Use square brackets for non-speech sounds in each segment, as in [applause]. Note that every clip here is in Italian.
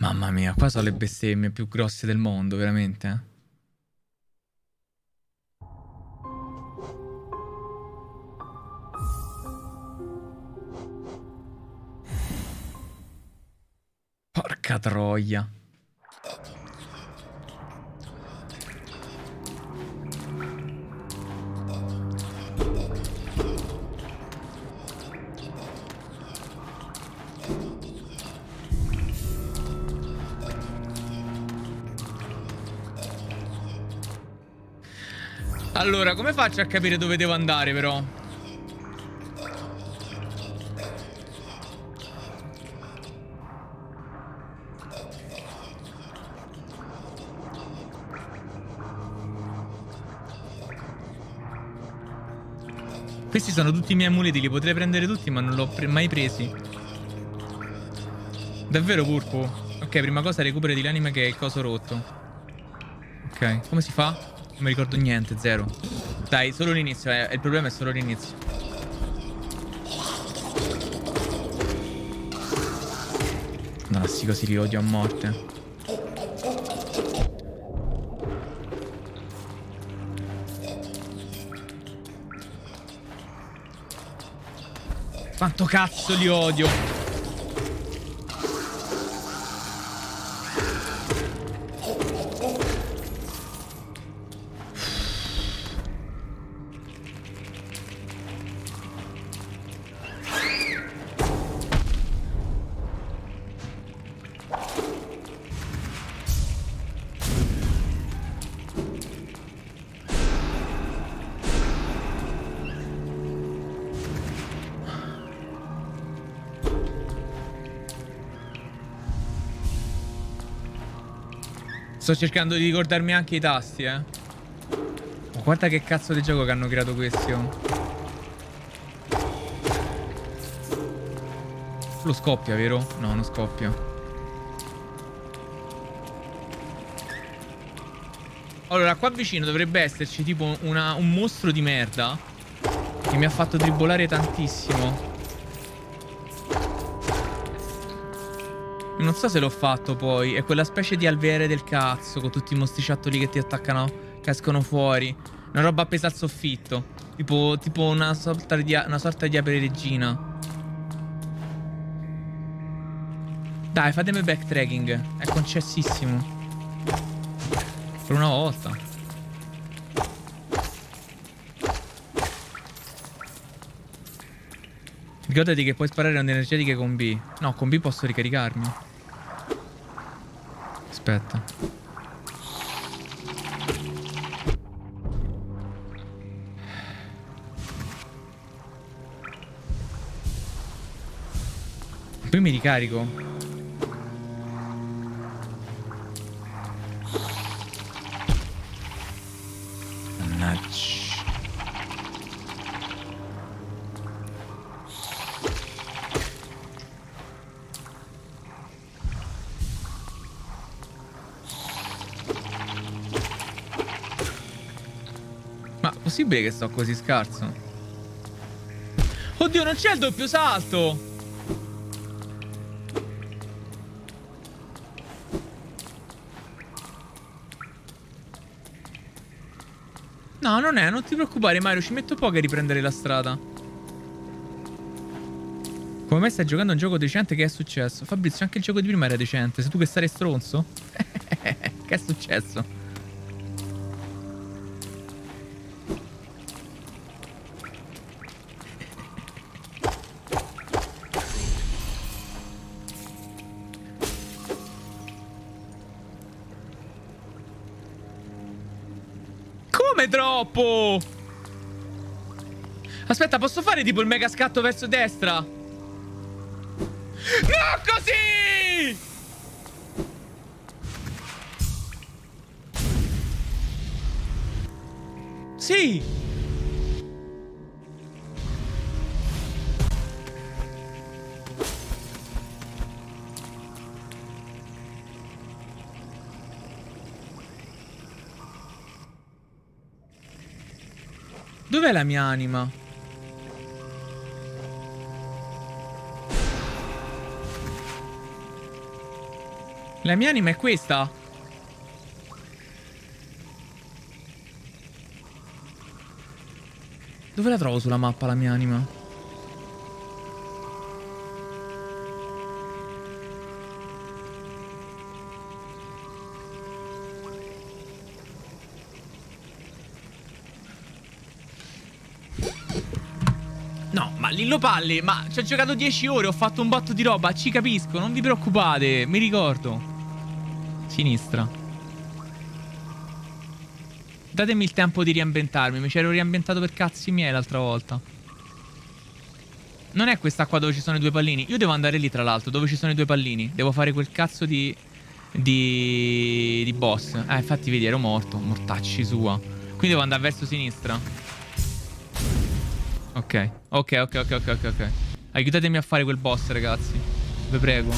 Mamma mia, qua sono le bestemmie più grosse del mondo, veramente. Eh? Porca troia. Allora, come faccio a capire dove devo andare però? Questi sono tutti i miei amuleti, li potrei prendere tutti ma non l'ho pre mai presi. Davvero Purpo? Ok, prima cosa recupero di l'anima che è il coso rotto. Ok, come si fa? Non mi ricordo niente, zero. Dai, solo l'inizio, eh. il problema è solo l'inizio. No, sti cosi li odio a morte. Quanto cazzo li odio. Sto cercando di ricordarmi anche i tasti, eh. Oh, guarda che cazzo di gioco che hanno creato questi, oh. Lo scoppia, vero? No, non scoppia. Allora, qua vicino dovrebbe esserci tipo una, un mostro di merda Che mi ha fatto tribolare tantissimo Non so se l'ho fatto poi. È quella specie di alveare del cazzo con tutti i mostriciattoli che ti attaccano, che escono fuori. Una roba appesa al soffitto. Tipo, tipo una, sorta di, una sorta di apere regina. Dai, fatemi backtracking. È concessissimo. Per una volta. Ricordati che puoi sparare onde energetiche con B. No, con B posso ricaricarmi. Aspetta. Poi mi ricarico. Possibile che sto così scarso? Oddio, non c'è il doppio salto! No, non è, non ti preoccupare Mario, ci metto poco a riprendere la strada. Come me stai giocando un gioco decente, che è successo? Fabrizio, anche il gioco di prima era decente, sei tu che stare stronzo? [laughs] che è successo? Fare tipo il mega scatto verso destra? No, così! Sì! Dov'è la mia anima? La mia anima è questa? Dove la trovo sulla mappa la mia anima? Lillo Palle, ma ci ho giocato 10 ore, ho fatto un botto di roba, ci capisco, non vi preoccupate, mi ricordo. Sinistra. Datemi il tempo di riambientarmi, mi c'ero riambientato per cazzi miei l'altra volta. Non è questa qua dove ci sono i due pallini. Io devo andare lì, tra l'altro, dove ci sono i due pallini. Devo fare quel cazzo di... Di... Di boss. Eh, infatti, vedi, ero morto. Mortacci sua. Quindi devo andare verso sinistra. Ok. Ok, ok, ok, ok, ok. Aiutatemi a fare quel boss, ragazzi. Vi prego.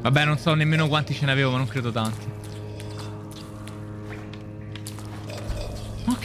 Vabbè, non so nemmeno quanti ce ne avevo, ma non credo tanti.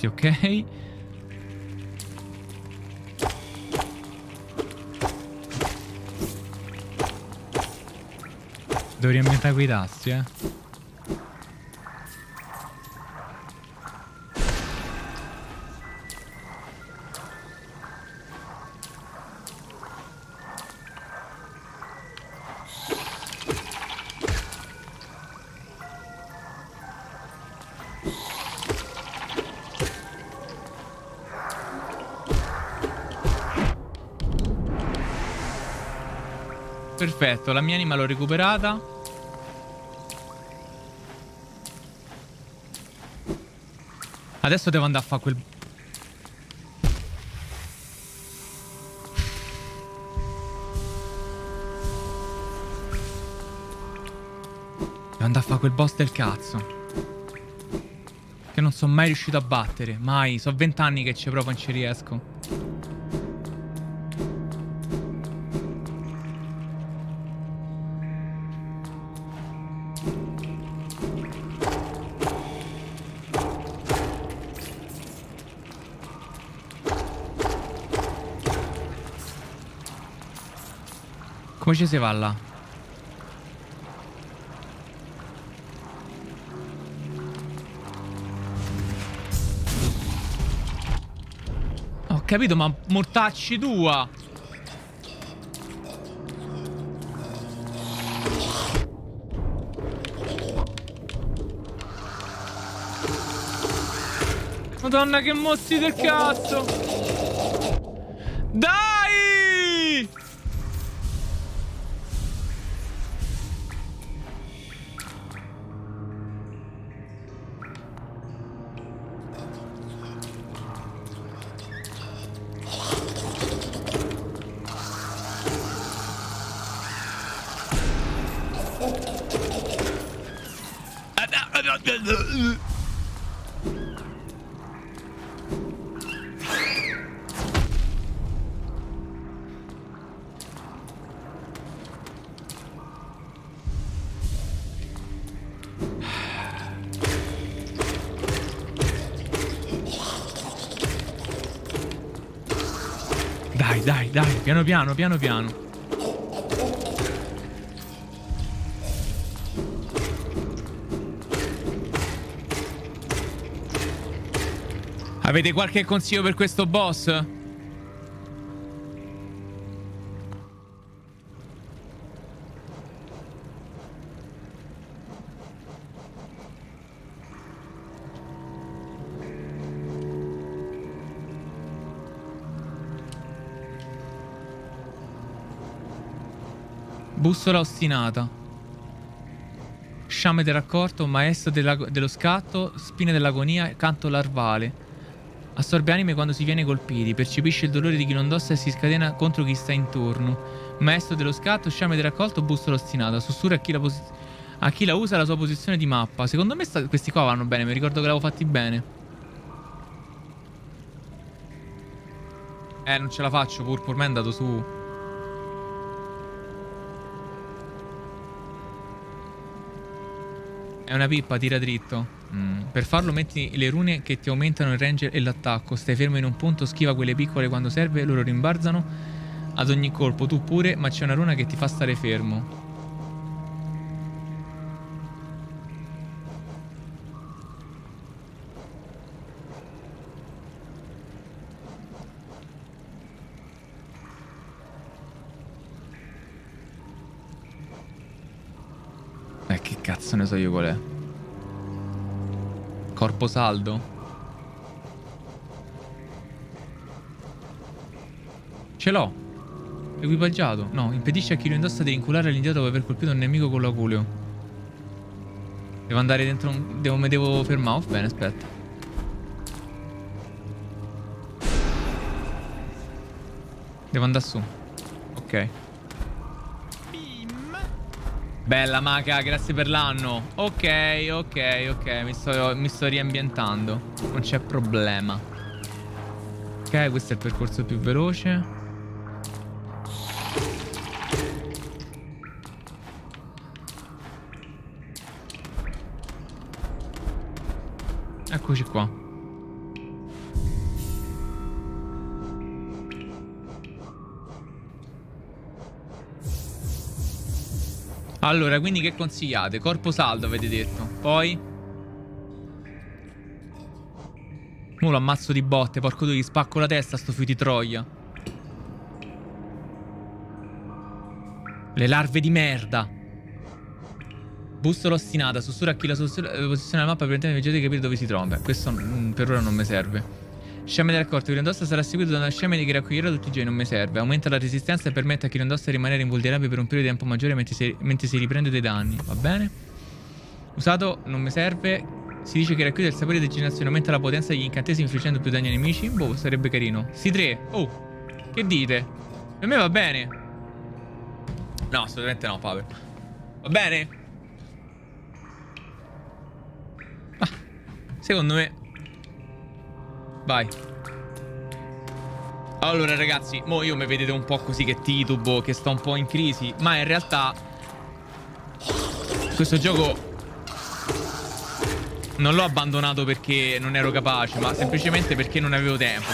Tasti, ok. Devo riambientare quei tasti, eh. Perfetto, la mia anima l'ho recuperata. Adesso devo andare a fare quel... Devo andare a fare quel boss del cazzo. Che non sono mai riuscito a battere. Mai. So vent'anni che ci provo e non ci riesco. Come ci si va là? Ho capito, ma mortacci tua! Madonna che mozzi del cazzo! Piano piano, piano piano. Avete qualche consiglio per questo boss? Bussola ostinata. Sciame del raccorto, maestro dello scatto, spine dell'agonia, canto larvale. Assorbe anime quando si viene colpiti, percepisce il dolore di chi lo indossa e si scatena contro chi sta intorno. Maestro dello scatto, sciame del raccolto, bussola ostinata. Sussurra a chi la, a chi la usa la sua posizione di mappa. Secondo me questi qua vanno bene, mi ricordo che l'avevo fatti bene. Eh, non ce la faccio, Purpur, mi è andato su. È una pippa, tira dritto. Mm. Per farlo metti le rune che ti aumentano il range e l'attacco. Stai fermo in un punto, schiva quelle piccole quando serve, loro rimbarzano ad ogni colpo, tu pure, ma c'è una runa che ti fa stare fermo. So io qual è? Corpo saldo? Ce l'ho. Equipaggiato. No, impedisce a chi lo indossa di rinculare all'indietro dopo aver colpito un nemico con l'aculeo. Devo andare dentro un... Devo, mi devo fermare. Oh, bene, aspetta. Devo andare su. Ok. Bella maga, grazie per l'anno. Ok, ok, ok. Mi sto, mi sto riambientando. Non c'è problema. Ok, questo è il percorso più veloce. Eccoci qua. Allora, quindi che consigliate? Corpo saldo avete detto. Poi? Mo lo ammazzo di botte, porco tu, gli spacco la testa a sto di troia. Le larve di merda. Bussola ostinata, sussurra a chi la posizione della mappa per intendere di capire dove si trova. Questo mm, per ora non mi serve. Sciame del corto, chi lo indossa sarà seguito da una sciame di chi raccoglierà tutti i giorni, non mi serve. Aumenta la resistenza e permette a chi lo indossa di rimanere invulnerabile per un periodo di tempo maggiore mentre si, mentre si riprende dai danni. Va bene? Usato, non mi serve. Si dice che racchiude il sapore di generazione, aumenta la potenza degli incantesimi infliggendo più danni ai nemici. Boh, sarebbe carino. Si 3. Oh, che dite? Per me va bene. No, assolutamente no, Pavel. Va bene? Ah, secondo me Vai. Allora ragazzi, mo io mi vedete un po' così che titubo, che sto un po' in crisi, ma in realtà questo gioco non l'ho abbandonato perché non ero capace, ma semplicemente perché non avevo tempo.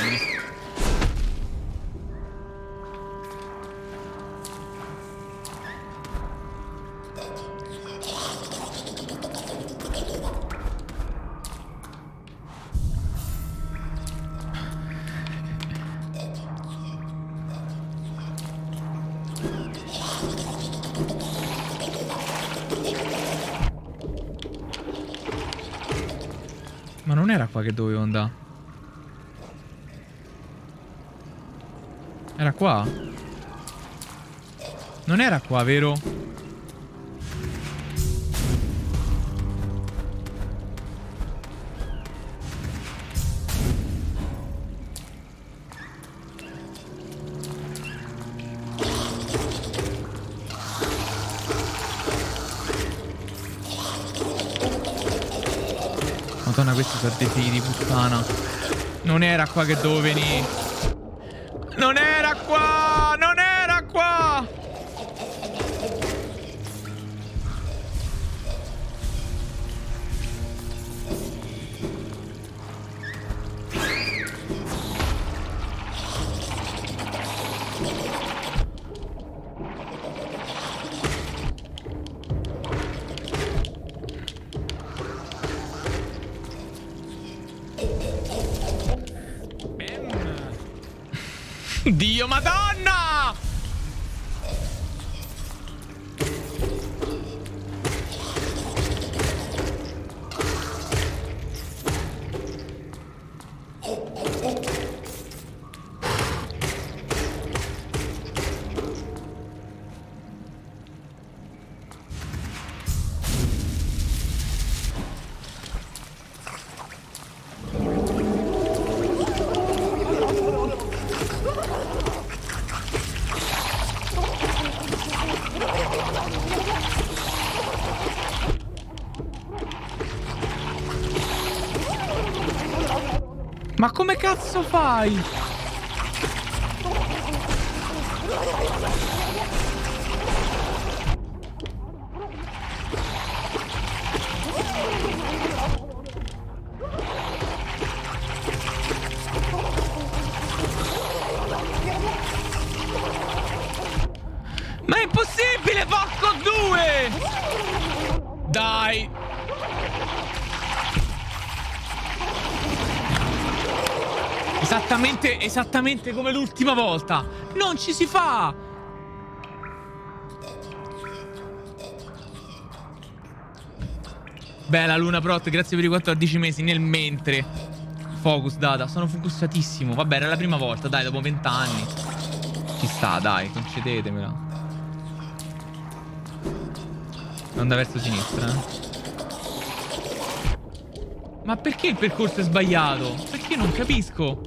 Qua? Non era qua, vero? questi sono dei figli di puttana. Non era qua che dovevo venire. Non era qua! Madonna! Cazzo fai? Esattamente, come l'ultima volta. Non ci si fa! Bella Luna Prot, grazie per i 14 mesi nel mentre. Focus, Dada, sono focussatissimo. Vabbè, era la prima volta, dai, dopo 20 anni. Ci sta, dai, concedetemela. Non da verso sinistra, eh. Ma perché il percorso è sbagliato? Perché non capisco?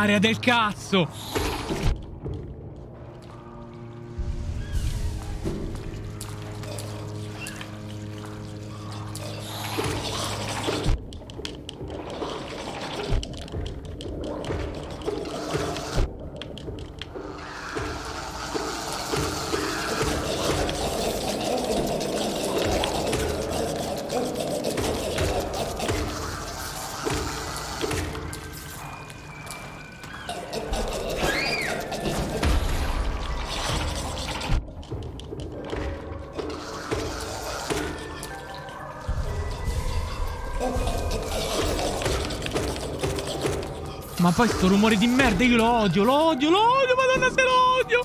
Che area del cazzo! Poi sto rumore di merda io lo odio, lo odio, lo odio, madonna se lo odio!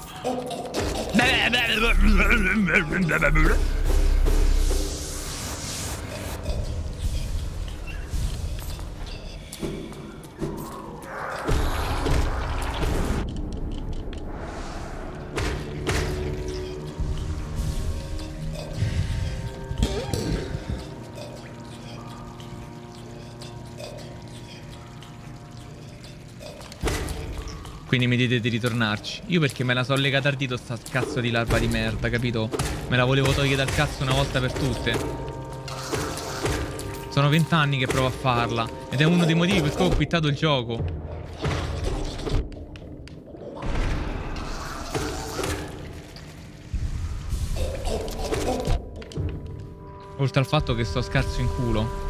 Quindi mi dite di ritornarci. Io perché me la so legata al dito sta cazzo di larva di merda, capito? Me la volevo togliere dal cazzo una volta per tutte. Sono vent'anni che provo a farla. Ed è uno dei motivi per cui ho quittato il gioco. Oltre al fatto che sto scarso in culo.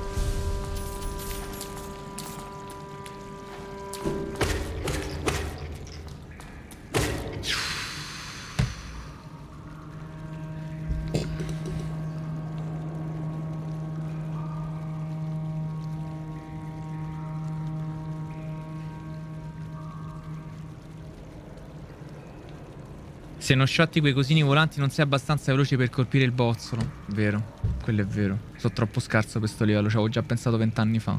Non shotti quei cosini volanti non sei abbastanza veloce per colpire il bozzolo. Vero, quello è vero. Sono troppo scarso per sto livello, ci avevo già pensato vent'anni fa.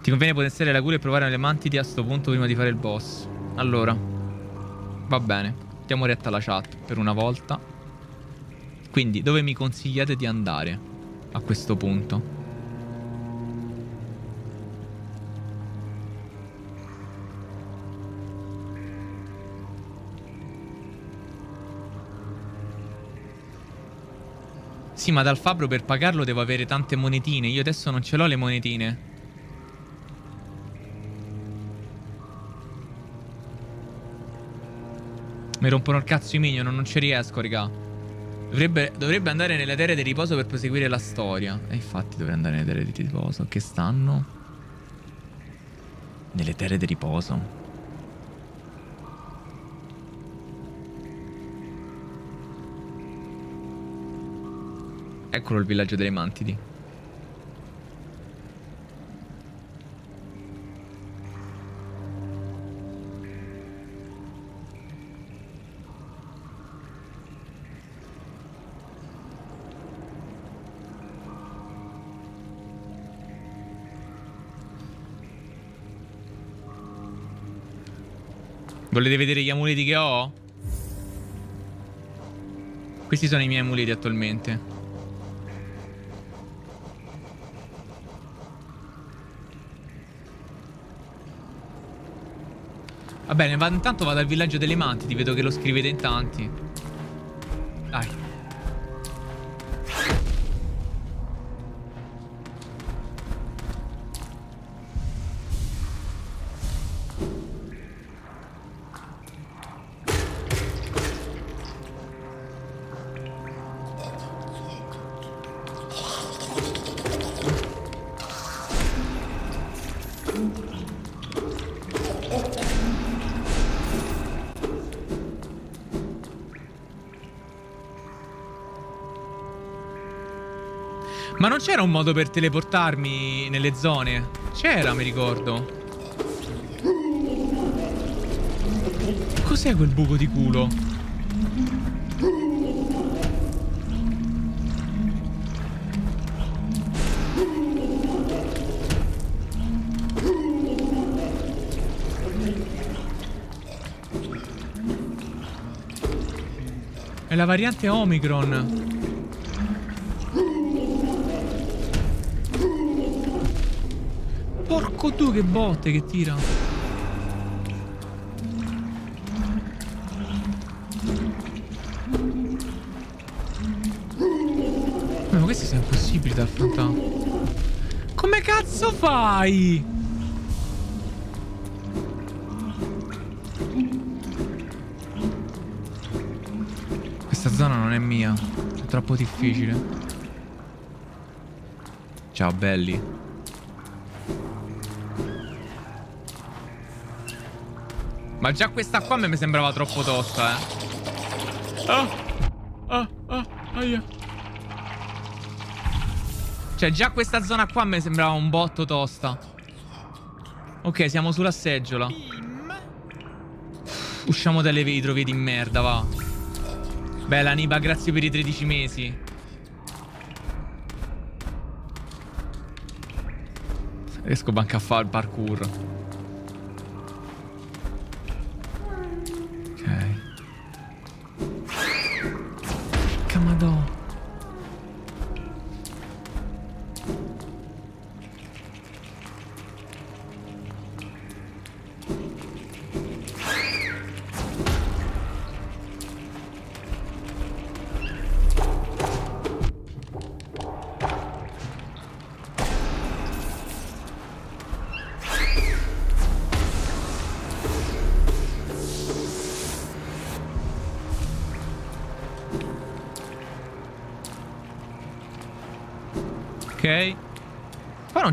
Ti conviene potenziare la cura e provare le mantidi a sto punto prima di fare il boss. Allora, va bene. Diamo retta alla chat per una volta. Quindi, dove mi consigliate di andare a questo punto? Sì, ma dal fabbro per pagarlo devo avere tante monetine. Io adesso non ce l'ho le monetine. Mi rompono il cazzo i minion, non ci riesco, raga. Dovrebbe, dovrebbe andare nelle terre di riposo per proseguire la storia. E infatti dovrei andare nelle terre di riposo. Che stanno? Nelle terre di riposo. Eccolo il villaggio delle mantidi. Volete vedere gli amuleti che ho? Questi sono i miei amuleti attualmente. Va bene, intanto vado al villaggio delle mantidi, vedo che lo scrivete in tanti. C'era un modo per teleportarmi nelle zone? C'era, mi ricordo. Cos'è quel buco di culo? È la variante Omicron. Porco tu che botte che tira. Ma questi sono impossibili da affrontare. Come cazzo fai? Questa zona non è mia. È troppo difficile. Ciao belli. Ma già questa qua mi sembrava troppo tosta, eh. Ah, ah, ah, aia. Cioè, già questa zona qua mi sembrava un botto tosta. Ok, siamo sulla seggiola. Usciamo dalle vetrovie di merda, va. Bella, Niba, grazie per i 13 mesi. Riesco anche a fare il parkour.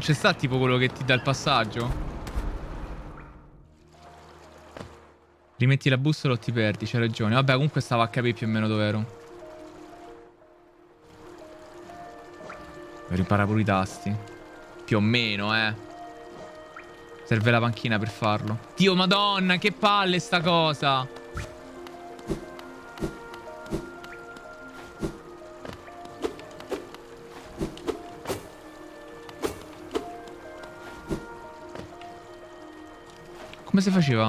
C'è sta tipo quello che ti dà il passaggio. Rimetti la bussola o ti perdi, c'hai ragione. Vabbè, comunque stava a capire più o meno dove ero. Ripara pure i tasti. Più o meno, eh. Serve la panchina per farlo. Dio madonna, che palle sta cosa. Come si faceva?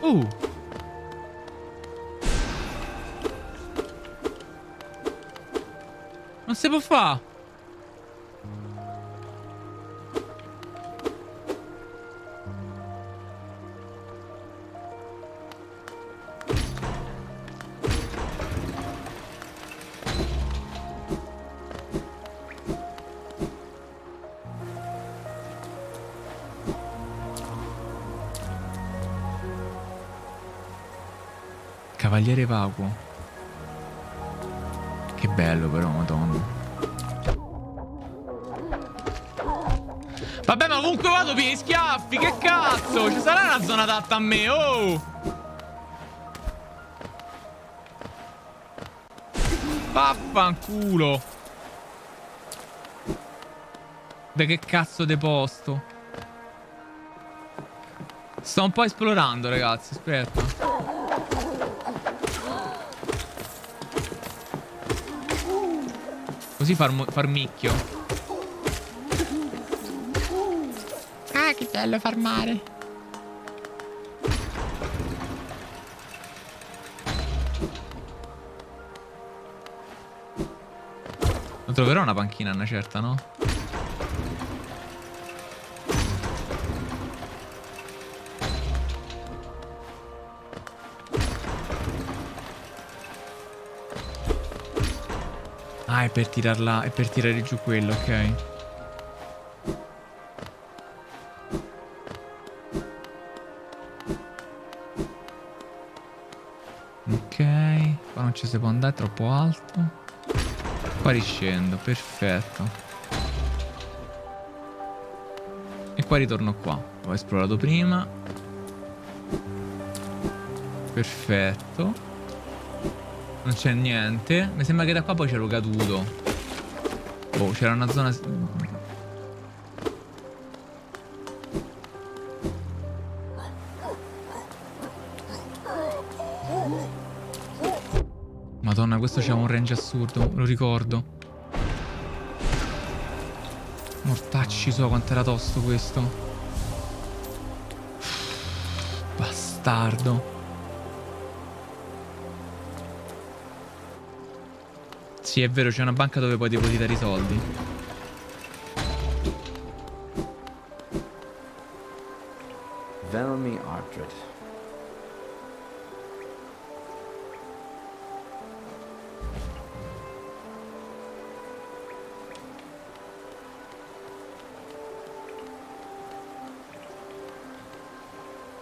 Uh. Non si può fare. Cavaliere vacuo. Che bello però, madonna. Vabbè, ma ovunque vado pieni schiaffi, che cazzo? Ci sarà una zona adatta a me, oh! Vaffanculo. Da che cazzo de posto? Sto un po' esplorando, ragazzi. Aspetta. Così far, far micchio. Ah, che bello far mare. troverò una panchina, una certa, no? Ah, è per tirarla, è per tirare giù quello, ok. Ok, qua non ci si può andare, è troppo alto. Qua riscendo, perfetto. E qua ritorno qua. Ho esplorato prima. Perfetto. Non c'è niente. Mi sembra che da qua poi c'ero caduto. Oh, c'era una zona... Madonna, questo c'ha un range assurdo, lo ricordo. Mortacci so quanto era tosto questo. Bastardo. Sì, è vero, c'è una banca dove puoi depositare i soldi. Velmi Ardred.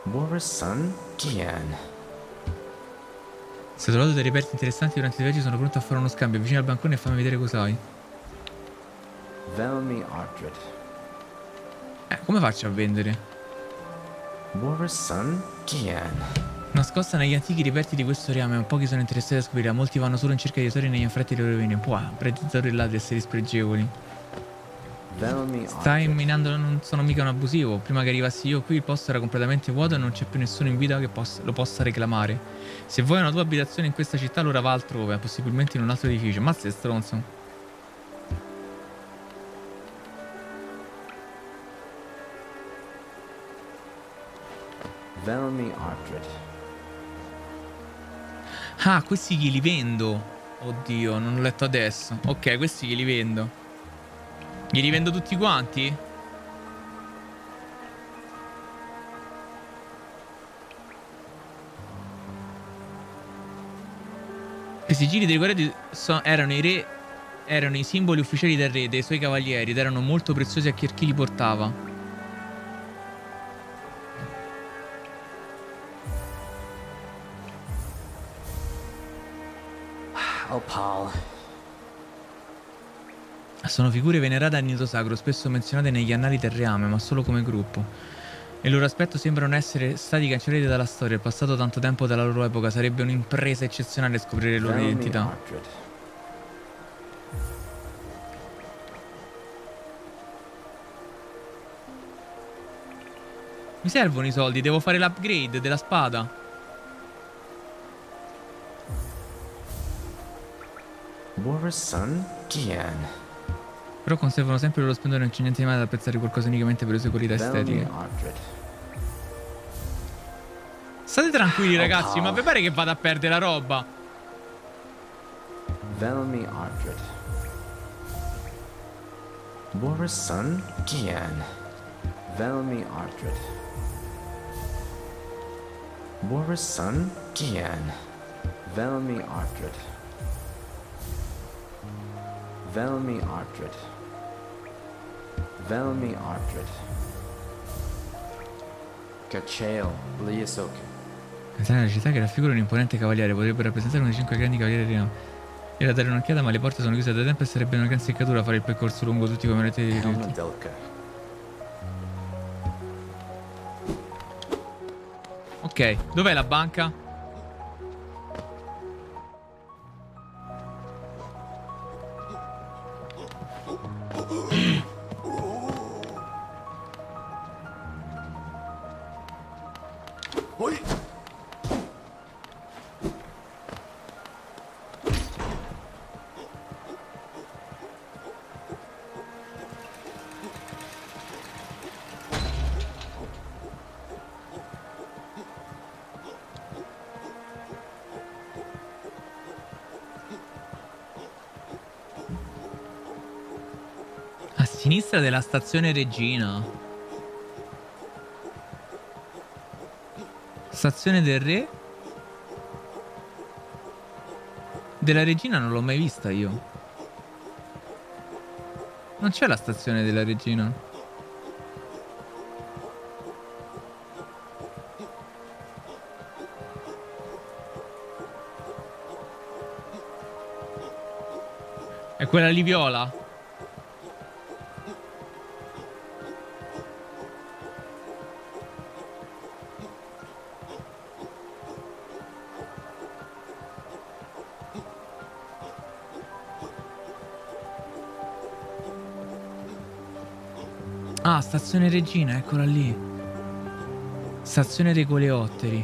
War's Son? Gian. Se hai trovato dei reperti interessanti durante i viaggi sono pronto a fare uno scambio. Vicino al bancone e fammi vedere cos'hai. Velmi Ardred. Eh, come faccio a vendere? War's Son? Gian. Nascosta negli antichi reperti di questo reame, ma pochi sono interessati a scoprirla. Molti vanno solo in cerca di tesori negli anfratti delle rovine. Può, predatori e ladri essere spregevoli. Stai minando, non sono mica un abusivo. Prima che arrivassi io qui il posto era completamente vuoto e non c'è più nessuno in vita che possa, lo possa reclamare. Se vuoi una tua abitazione in questa città allora va altrove, possibilmente in un altro edificio. Mazza è stronzo. Velmi Ardred. Ah, questi chi li vendo? Oddio, non l'ho letto adesso. Ok, questi chi li vendo. Li rivendo tutti quanti? I sigilli dei guerrieri so, erano i re erano i simboli ufficiali del re, dei suoi cavalieri ed erano molto preziosi a chi li portava. Sono figure venerate a Nito Sacro, spesso menzionate negli annali del reame, ma solo come gruppo. E il loro aspetto sembrano essere stati cancellati dalla storia, è passato tanto tempo dalla loro epoca, sarebbe un'impresa eccezionale scoprire le loro identità. Mi servono i soldi, devo fare l'upgrade della spada. War's son? Gian. Però conservano sempre il loro splendore, non c'è niente di male ad apprezzare qualcosa unicamente per le sue qualità estetiche. State tranquilli ragazzi, ma vi pare che vada a perdere la roba? Velmi Ardred. Boris son? Gian. Velmi Ardred. Boris son? Gian. Velmi Ardred. Velmi Ardred. Velmi Ardred. Caceo, Liesok. Pensare alla città che raffigura un imponente cavaliere potrebbe rappresentare uno dei cinque grandi cavalieri di Rino. Era dare un'occhiata ma le porte sono chiuse da tempo e sarebbe una gran seccatura fare il percorso lungo tutti i pomeretti di ritti. Ok, dov'è la banca? Sinistra della stazione Regina. Stazione del Re. Della Regina non l'ho mai vista io. Non c'è la stazione della Regina. È quella lì viola? Stazione Regina, eccola lì. Stazione dei coleotteri.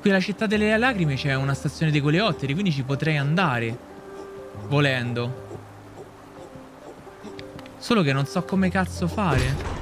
Qui alla città delle lacrime c'è una stazione dei coleotteri, quindi ci potrei andare. Volendo. Solo che non so come cazzo fare.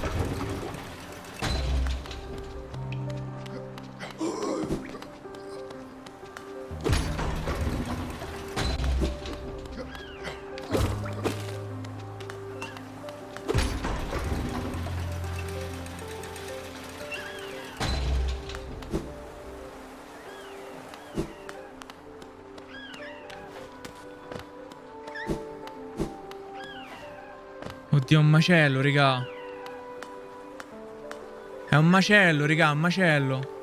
Oddio, è un macello, raga. È un macello, raga, un macello.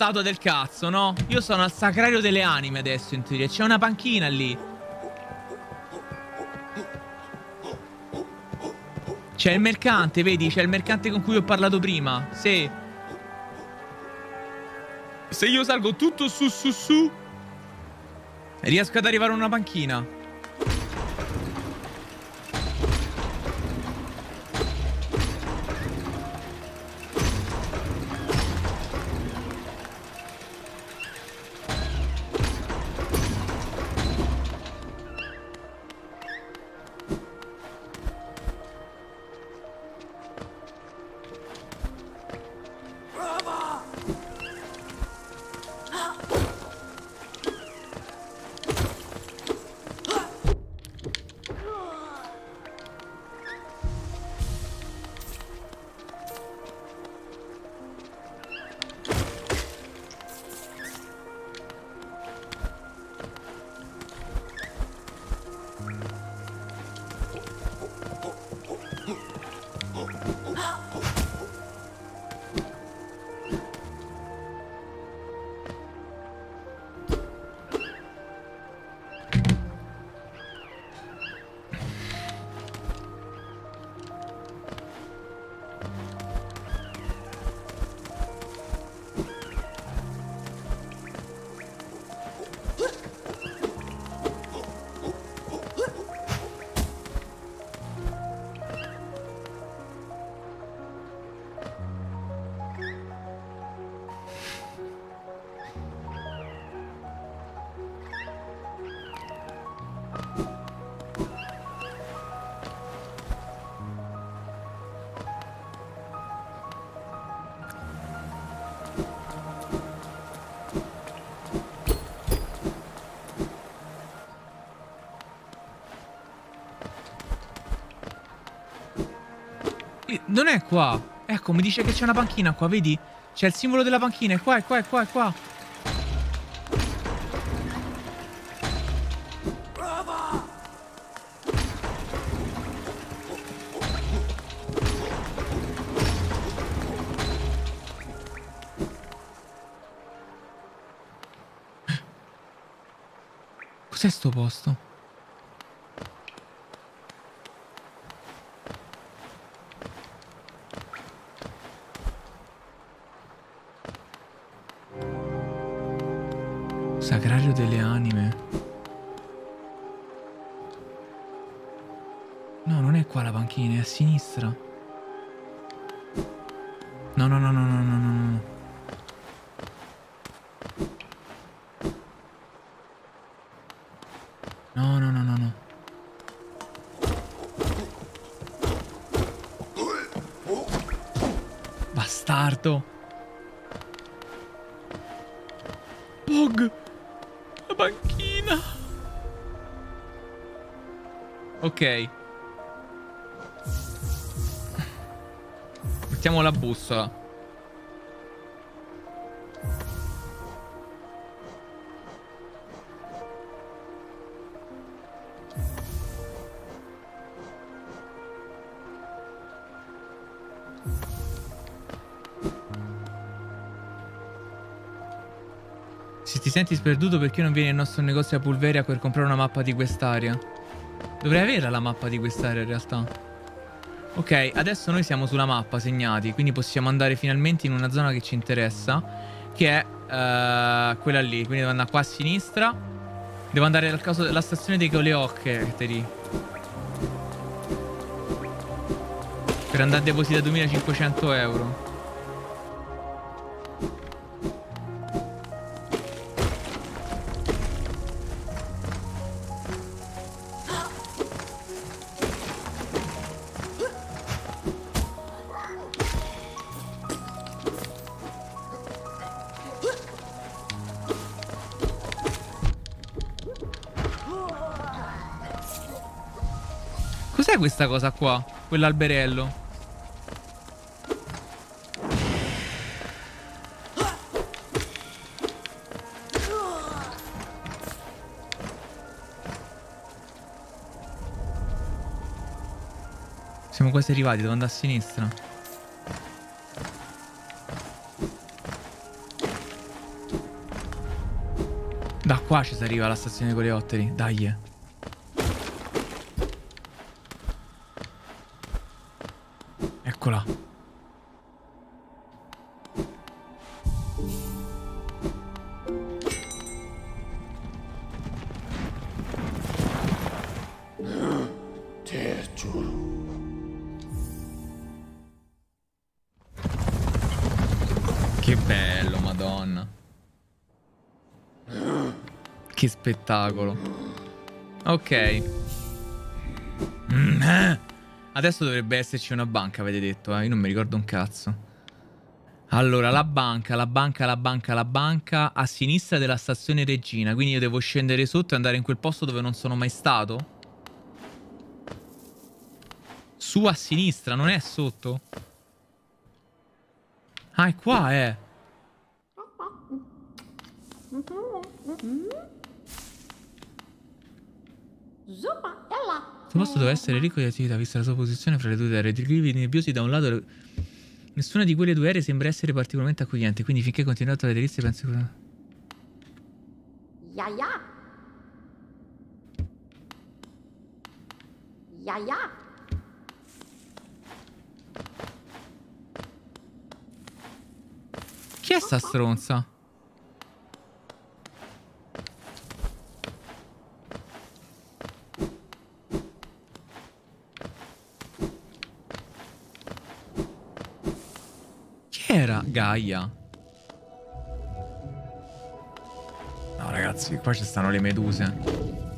Statua del cazzo, no? Io sono al sacrario delle anime adesso, in teoria. C'è una panchina lì. C'è il mercante, vedi? C'è il mercante con cui ho parlato prima. Sì. Se io salgo tutto su su su Riesco ad arrivare a una panchina Non è qua Ecco, mi dice che c'è una panchina qua, vedi? C'è il simbolo della panchina, è qua, è qua, è qua, è qua. Cos'è sto posto? Ti senti sperduto perché non vieni nel nostro negozio a Pulveria per comprare una mappa di quest'area? Dovrei averla la mappa di quest'area in realtà. Ok, adesso noi siamo sulla mappa segnati, quindi possiamo andare finalmente in una zona che ci interessa, che è uh, quella lì. Quindi devo andare qua a sinistra. Devo andare al caso della stazione dei Coleocche, Per andare a depositare 2500 euro. Questa cosa qua? Quell'alberello. Siamo quasi arrivati, devo andare a sinistra. Da qua ci si arriva alla stazione coleotteri, dai. Eccola. Che bello, madonna. Che spettacolo. Ok. Mm, eh. Adesso dovrebbe esserci una banca, avete detto, eh? Io non mi ricordo un cazzo. Allora, la banca, la banca, la banca, la banca a sinistra della stazione Regina. Quindi io devo scendere sotto e andare in quel posto dove non sono mai stato? Su a sinistra, non è sotto? Ah, è qua, eh. Zuppa, è là. Posto deve essere ricco di attività, vista la sua posizione fra le due terre. Declivi nebbiosi da un lato... Nessuna di quelle due aree sembra essere particolarmente accogliente, quindi finché continuate a trovare delizie penso che... Ja, ja. Ja, ja. Chi è sta stronza? era Gaia? No ragazzi, qua ci stanno le meduse.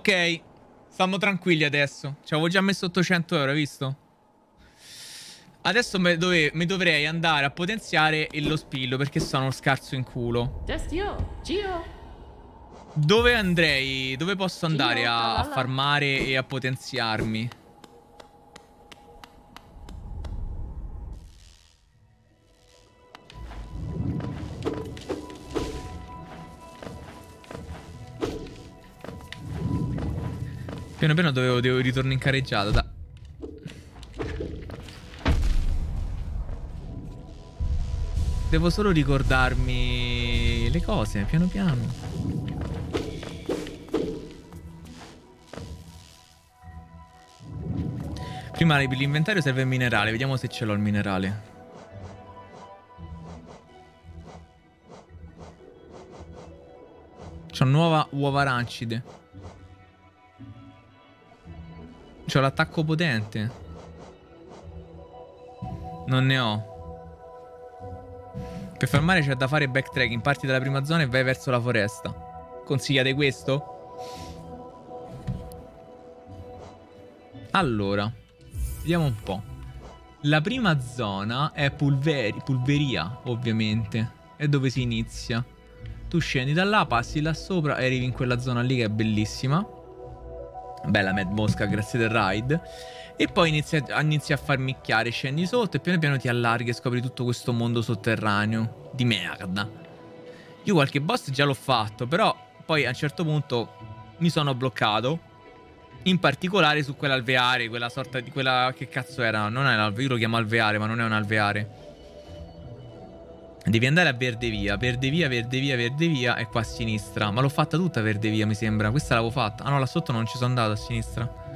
Ok, stiamo tranquilli adesso. Ci avevo già messo 800 euro, hai visto? Adesso mi, dove, mi dovrei andare a potenziare lo spillo perché sono scarso in culo. Destio, Gio. Dove andrei? Dove posso andare Gio, a, a farmare e a potenziarmi? Piano piano dovevo, devo ritorno in carreggiata. Da. Devo solo ricordarmi le cose, piano piano. Prima l'inventario serve il minerale, vediamo se ce l'ho il minerale. C'ho nuova uova arancide. C'ho l'attacco potente. Non ne ho. Per farmare c'è da fare backtracking. Parti dalla prima zona e vai verso la foresta. Consigliate questo? Allora, vediamo un po'. La prima zona è Pulveri, Pulveria, ovviamente. È dove si inizia. Tu scendi da là, passi là sopra e arrivi in quella zona lì che è bellissima. Bella Mad Mosca, grazie del ride. E poi inizi a, inizi a farmicchiare, scendi sotto e piano piano ti allarghi e scopri tutto questo mondo sotterraneo di merda. Io qualche boss già l'ho fatto, però poi a un certo punto mi sono bloccato. In particolare su quell'alveare, quella sorta di quella. Che cazzo era? Non è l'alveare, io lo chiamo alveare, ma non è un alveare. Devi andare a verde via, verde via, verde via, verde via e qua a sinistra. Ma l'ho fatta tutta verde via, mi sembra. Questa l'avevo fatta. Ah no, là sotto non ci sono andato a sinistra.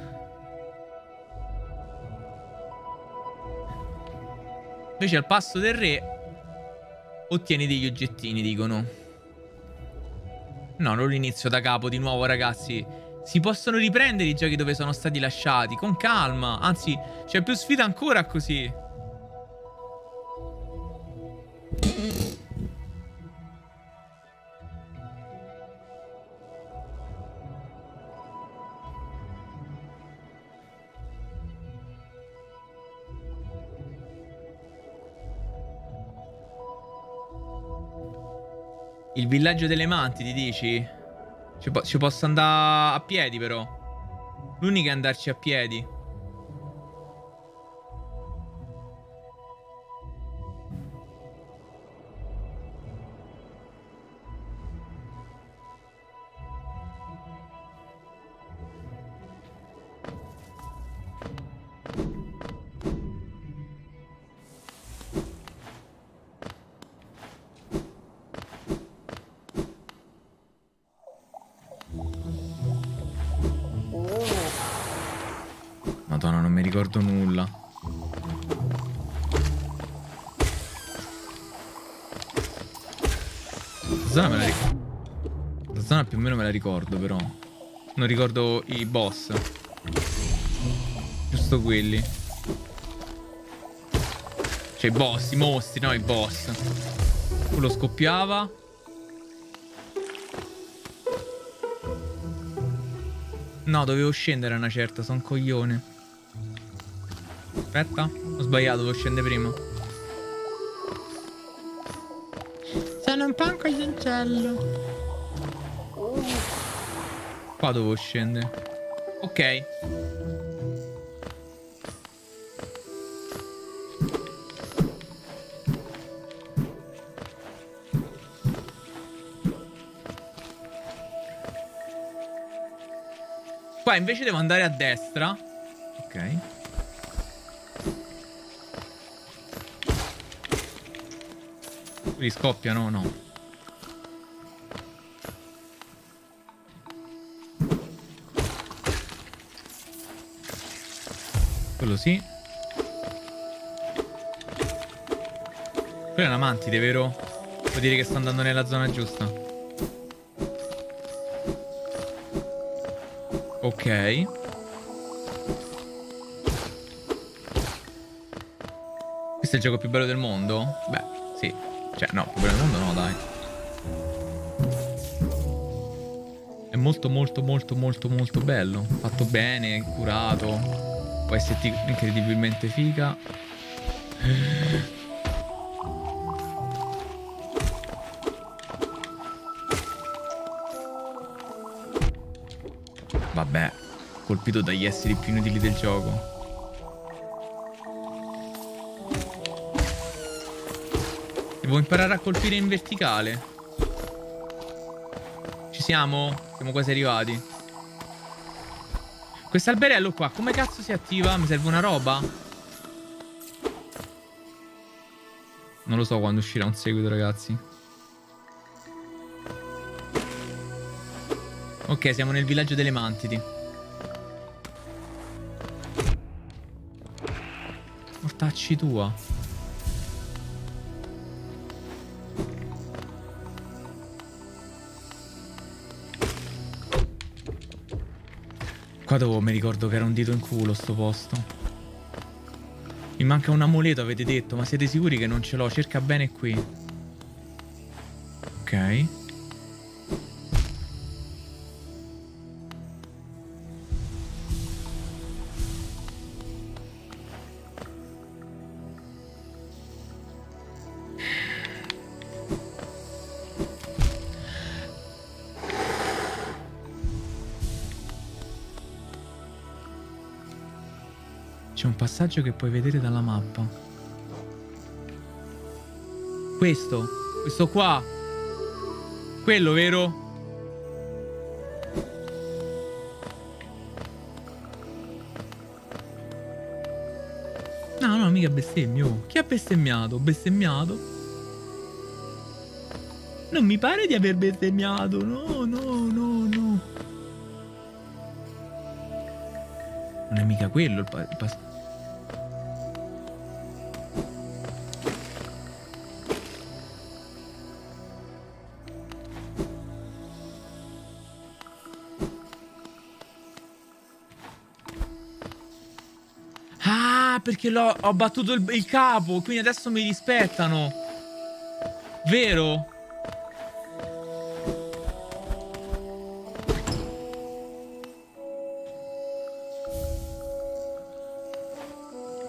Invece al passo del re ottieni degli oggettini, dicono. No, non l'inizio da capo di nuovo, ragazzi. Si possono riprendere i giochi dove sono stati lasciati, con calma. Anzi, c'è più sfida ancora così. Il villaggio delle mantidi, dici? Ci, po- ci posso andare a piedi, però. L'unica è andarci a piedi. Madonna, non mi ricordo nulla. La zona me la ricordo. La zona più o meno me la ricordo, però. Non ricordo i boss. Giusto quelli. Cioè i boss, i mostri, no i boss. Quello scoppiava. No, dovevo scendere a una certa, sono un coglione. Aspetta, ho sbagliato, dovevo scendere prima. Sono un po' un coglioncello. Qua dovevo scendere. Ok. Qua invece devo andare a destra. Ok. Quelli scoppiano? No. Quello sì. Quella è una mantide, vero? Vuol dire che sto andando nella zona giusta. Ok. Questo è il gioco più bello del mondo? Beh, sì. Cioè, no, bello del mondo no, dai. È molto molto molto molto molto bello. Fatto bene, curato. Essere incredibilmente figa. Vabbè, colpito dagli esseri più inutili del gioco. Devo imparare a colpire in verticale. Ci siamo? Siamo quasi arrivati. Quest'alberello qua, come cazzo si attiva? Mi serve una roba? Non lo so quando uscirà un seguito, ragazzi. Ok, siamo nel villaggio delle mantidi. Mortacci tua. Qua dopo mi ricordo che era un dito in culo sto posto. Mi manca un amuleto avete detto, ma siete sicuri che non ce l'ho? Cerca bene qui. Passaggio che puoi vedere dalla mappa. Questo. Questo qua. Quello, vero? No, no, mica bestemmio. Chi ha bestemmiato? Bestemmiato? Non mi pare di aver bestemmiato. No, no, no, no. Non è mica quello il passaggio. Perché ho battuto il, il capo, quindi adesso mi rispettano. Vero?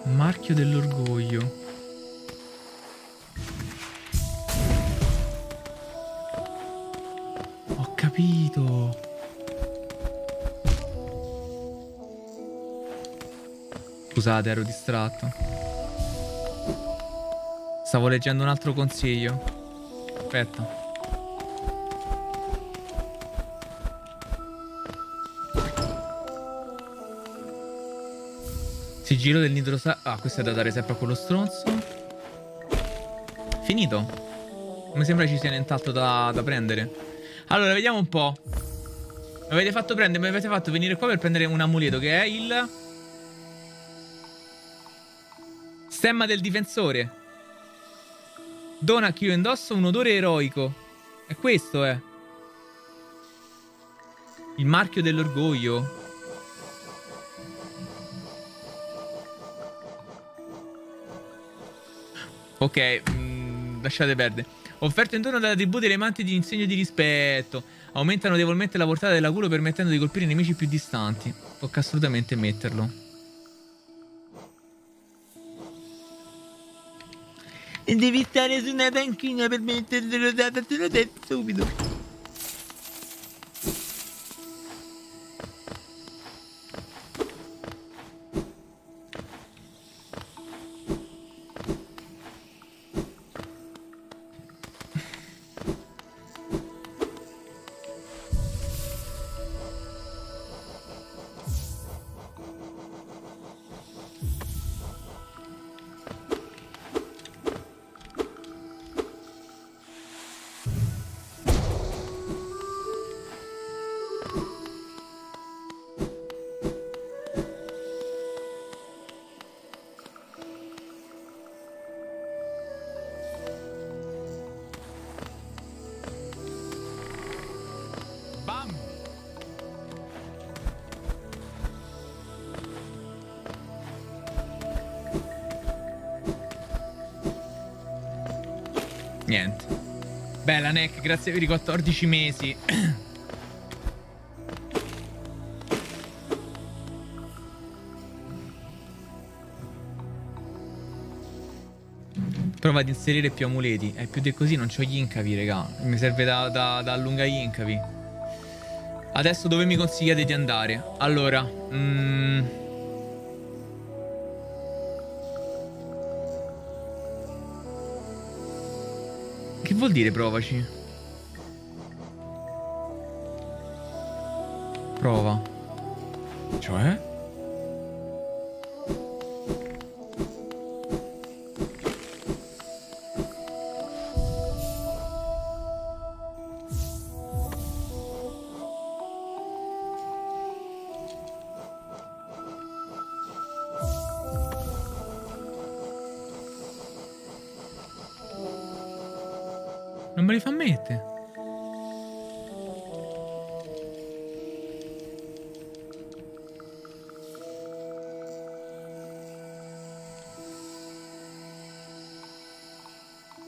Marchio dell'orgoglio. Scusate, ero distratto. Stavo leggendo un altro consiglio. Aspetta. Sigillo del nitrosano. Ah, questo è da dare sempre a quello stronzo. Finito. Mi sembra ci sia nient'altro da, da prendere. Allora, vediamo un po'. Mi avete fatto prendere, mi avete fatto venire qua per prendere un amuleto che è il Stemma del difensore. Dona a chi lo indossa un odore eroico. E questo è. Il marchio dell'orgoglio. Ok, mm, lasciate perdere. Offerto intorno dalla tribù delle manti di insegno di rispetto. Aumenta notevolmente la portata della culo permettendo di colpire i nemici più distanti. Tocca assolutamente metterlo. Devi stare su una panchina per mettertelo data, te lo detto subito. Bella, Neck, grazie per i 14 mesi. Prova ad inserire più amuleti. Eh, più di così non ho gli incavi, raga. Mi serve da, da, da allungare gli incavi. Adesso dove mi consigliate di andare? Allora, mm, vuol dire provaci? Prova.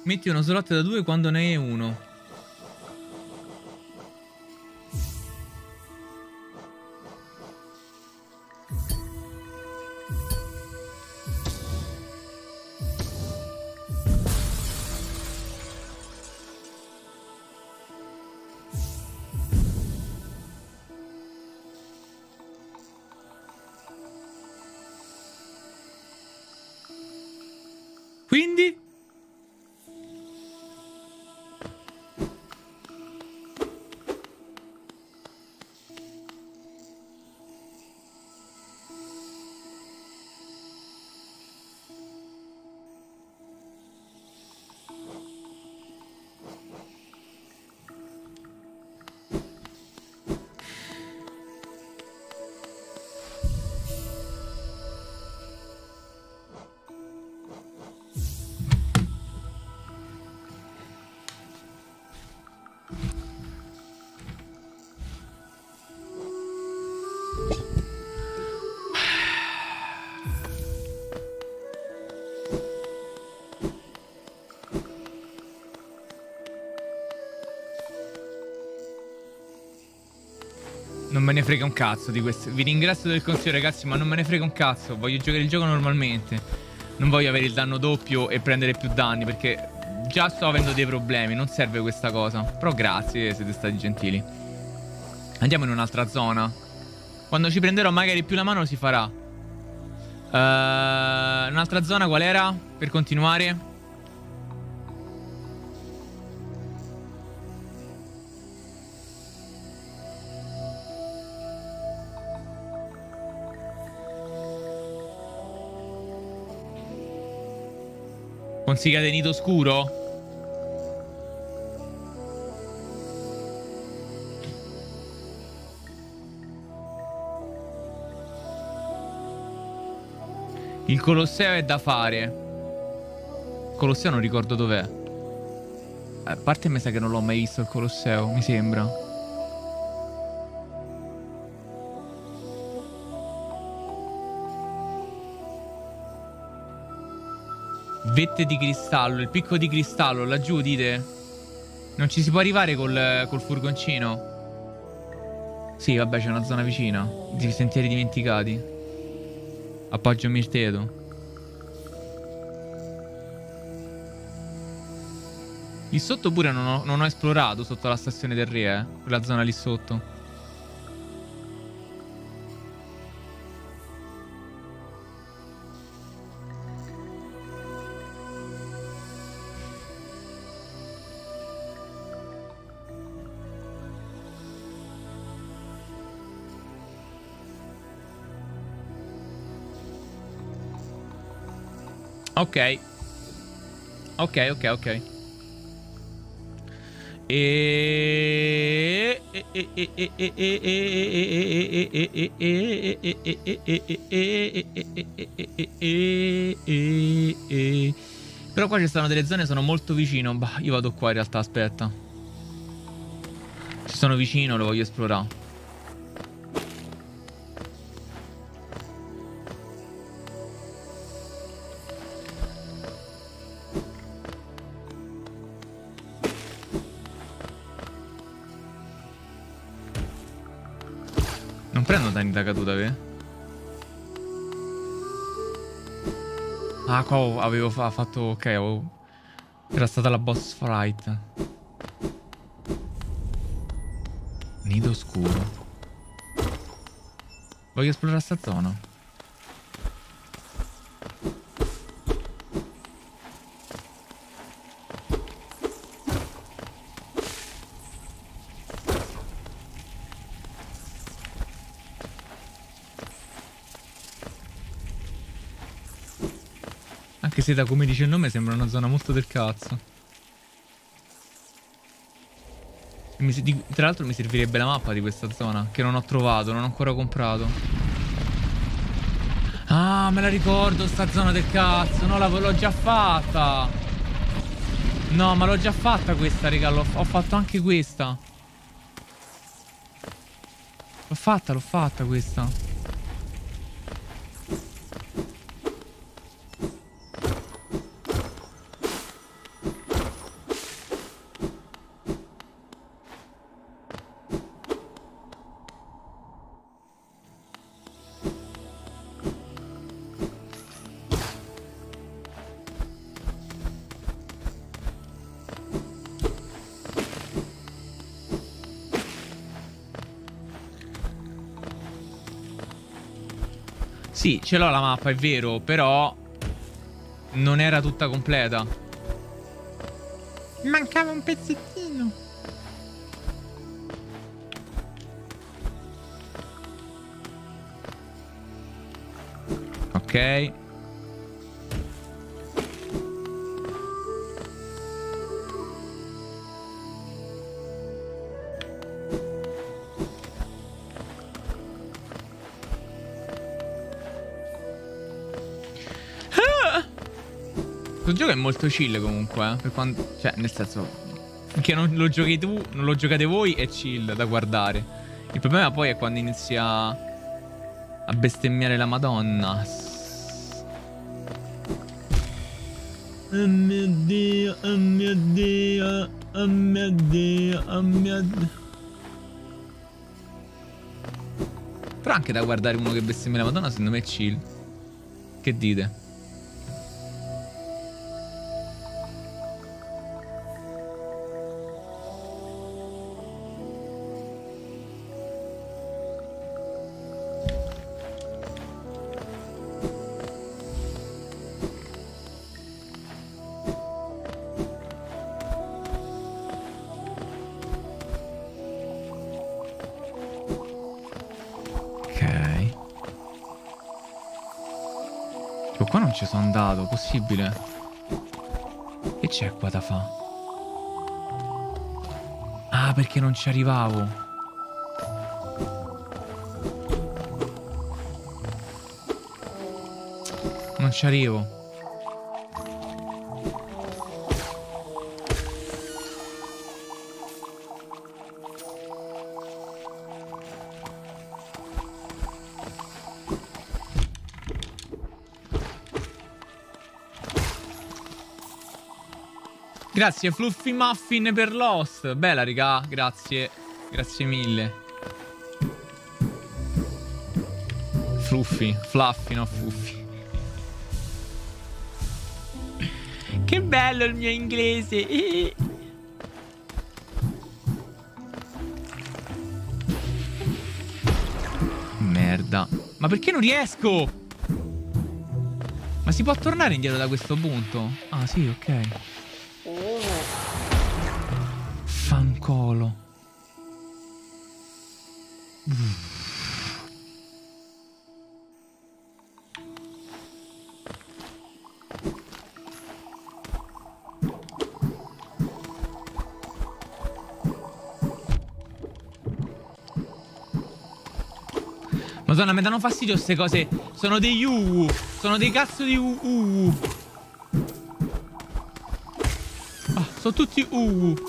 Metti uno slot da due quando ne hai uno. Ne frega un cazzo di questo. Vi ringrazio del consiglio, ragazzi, ma non me ne frega un cazzo. Voglio giocare il gioco normalmente. Non voglio avere il danno doppio e prendere più danni perché già sto avendo dei problemi. Non serve questa cosa. Però grazie, siete stati gentili. Andiamo in un'altra zona. Quando ci prenderò magari più la mano si farà. Uh, un'altra zona qual era? Per continuare? Consigliate nido scuro? Il Colosseo è da fare. Il Colosseo non ricordo dov'è. A parte me sa che non l'ho mai visto il Colosseo, mi sembra. Vette di cristallo, il picco di cristallo, laggiù dite? Non ci si può arrivare col, col furgoncino? Sì, vabbè, c'è una zona vicina. Di sentieri dimenticati. Appoggio Mirteto. Lì sotto pure non ho, non ho esplorato sotto la stazione del re, eh. Quella zona lì sotto. Ok. Ok, ok, ok. E... Però qua ci stanno delle zone sono molto vicino. Bah, io vado qua in realtà, aspetta. Ci sono vicino, lo voglio esplorare. Caduta, che? Ah, qua avevo fa fatto... Ok, avevo Era stata la boss fight. Nido scuro. Voglio esplorare sta zona. Se da come dice il nome sembra una zona molto del cazzo. Mi, tra l'altro mi servirebbe la mappa di questa zona, che non ho trovato, non ho ancora comprato. Ah, me la ricordo sta zona del cazzo. No, l'ho già fatta. No, ma l'ho già fatta questa, raga. Ho fatto anche questa. L'ho fatta, l'ho fatta questa. Sì, ce l'ho la mappa, è vero, però non era tutta completa. Mancava un pezzettino. Ok. Gioco è molto chill comunque, eh, quando, cioè nel senso che non lo giochi tu, non lo giocate voi, è chill da guardare. Il problema poi è quando inizia a bestemmiare la madonna. Oh mio dio, oh mio dio, oh mio dio, oh mio dio. Però anche da guardare uno che bestemmia la madonna secondo me è chill. Che dite? Possibile? Che c'è qua da fa? Ah, perché non ci arrivavo. Non ci arrivo. Grazie Fluffy Muffin per l'host. Bella, raga. Grazie. Grazie mille. Fluffy. Fluffy, no Fluffy. Che bello il mio inglese. Merda. Ma perché non riesco? Ma si può tornare indietro da questo punto? Ah, sì, ok. Madonna, mi danno fastidio queste cose. Sono degli UU. Sono dei cazzo di UU. Ah, sono tutti UU.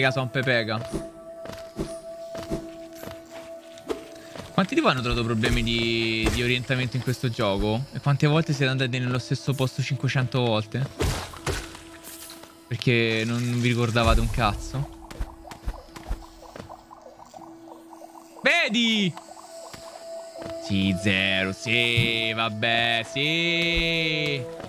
Raga, sono pepega. di voi hanno trovato problemi di, di orientamento in questo gioco? E quante volte siete andati nello stesso posto 500 volte? Perché non vi ricordavate un cazzo? Vedi? Sì, zero, sì, vabbè, sì.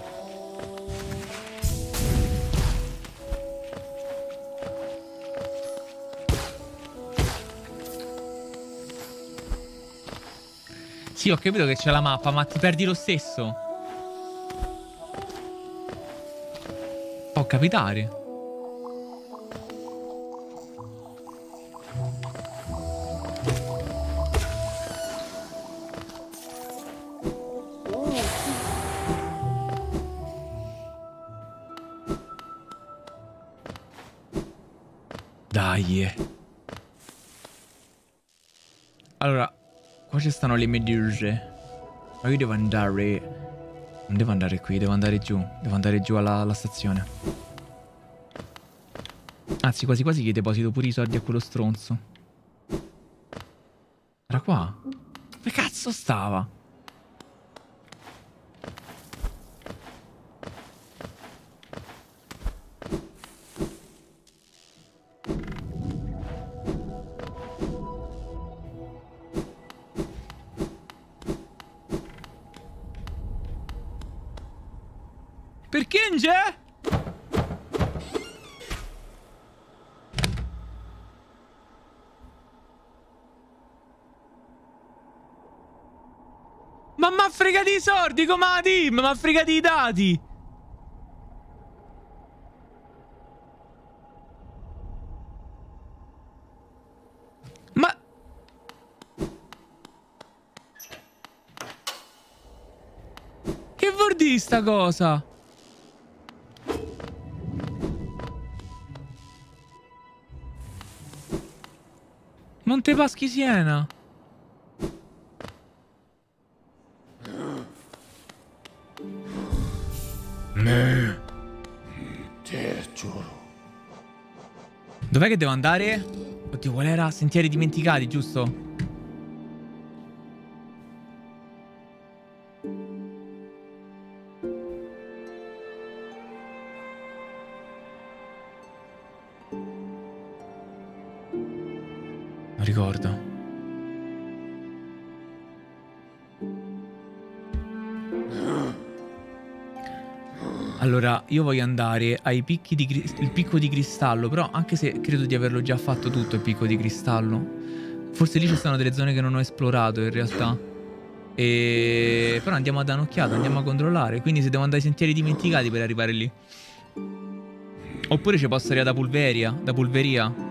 Sì, ho capito che c'è la mappa, ma ti perdi lo stesso. Può capitare. Ci stanno le meduse. Ma io devo andare... Non devo andare qui, devo andare giù. Devo andare giù alla, alla stazione. Anzi, quasi quasi gli deposito pure i soldi a quello stronzo. Era qua? Dove cazzo stava? I soldi come la team, m'ha fregato i dati. Ma... Che vuol dire sta cosa? Montepaschi Siena. Dov'è che devo andare? Oddio, qual era? Sentieri dimenticati, giusto? Io voglio andare ai picchi di il picco di cristallo, però anche se credo di averlo già fatto tutto il picco di cristallo. Forse lì ci stanno delle zone che non ho esplorato in realtà. E... Però andiamo a dare un'occhiata, andiamo a controllare. Quindi se devo andare ai sentieri dimenticati per arrivare lì. Oppure ci posso arrivare da Pulveria, da Pulveria.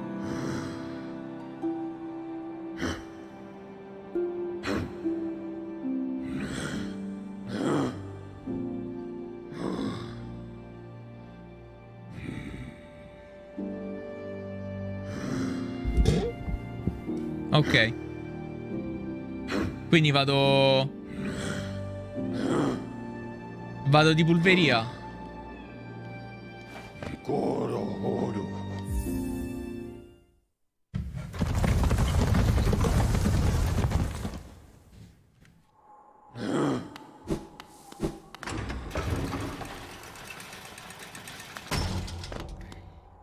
Ok. Quindi vado... Vado di Pulveria.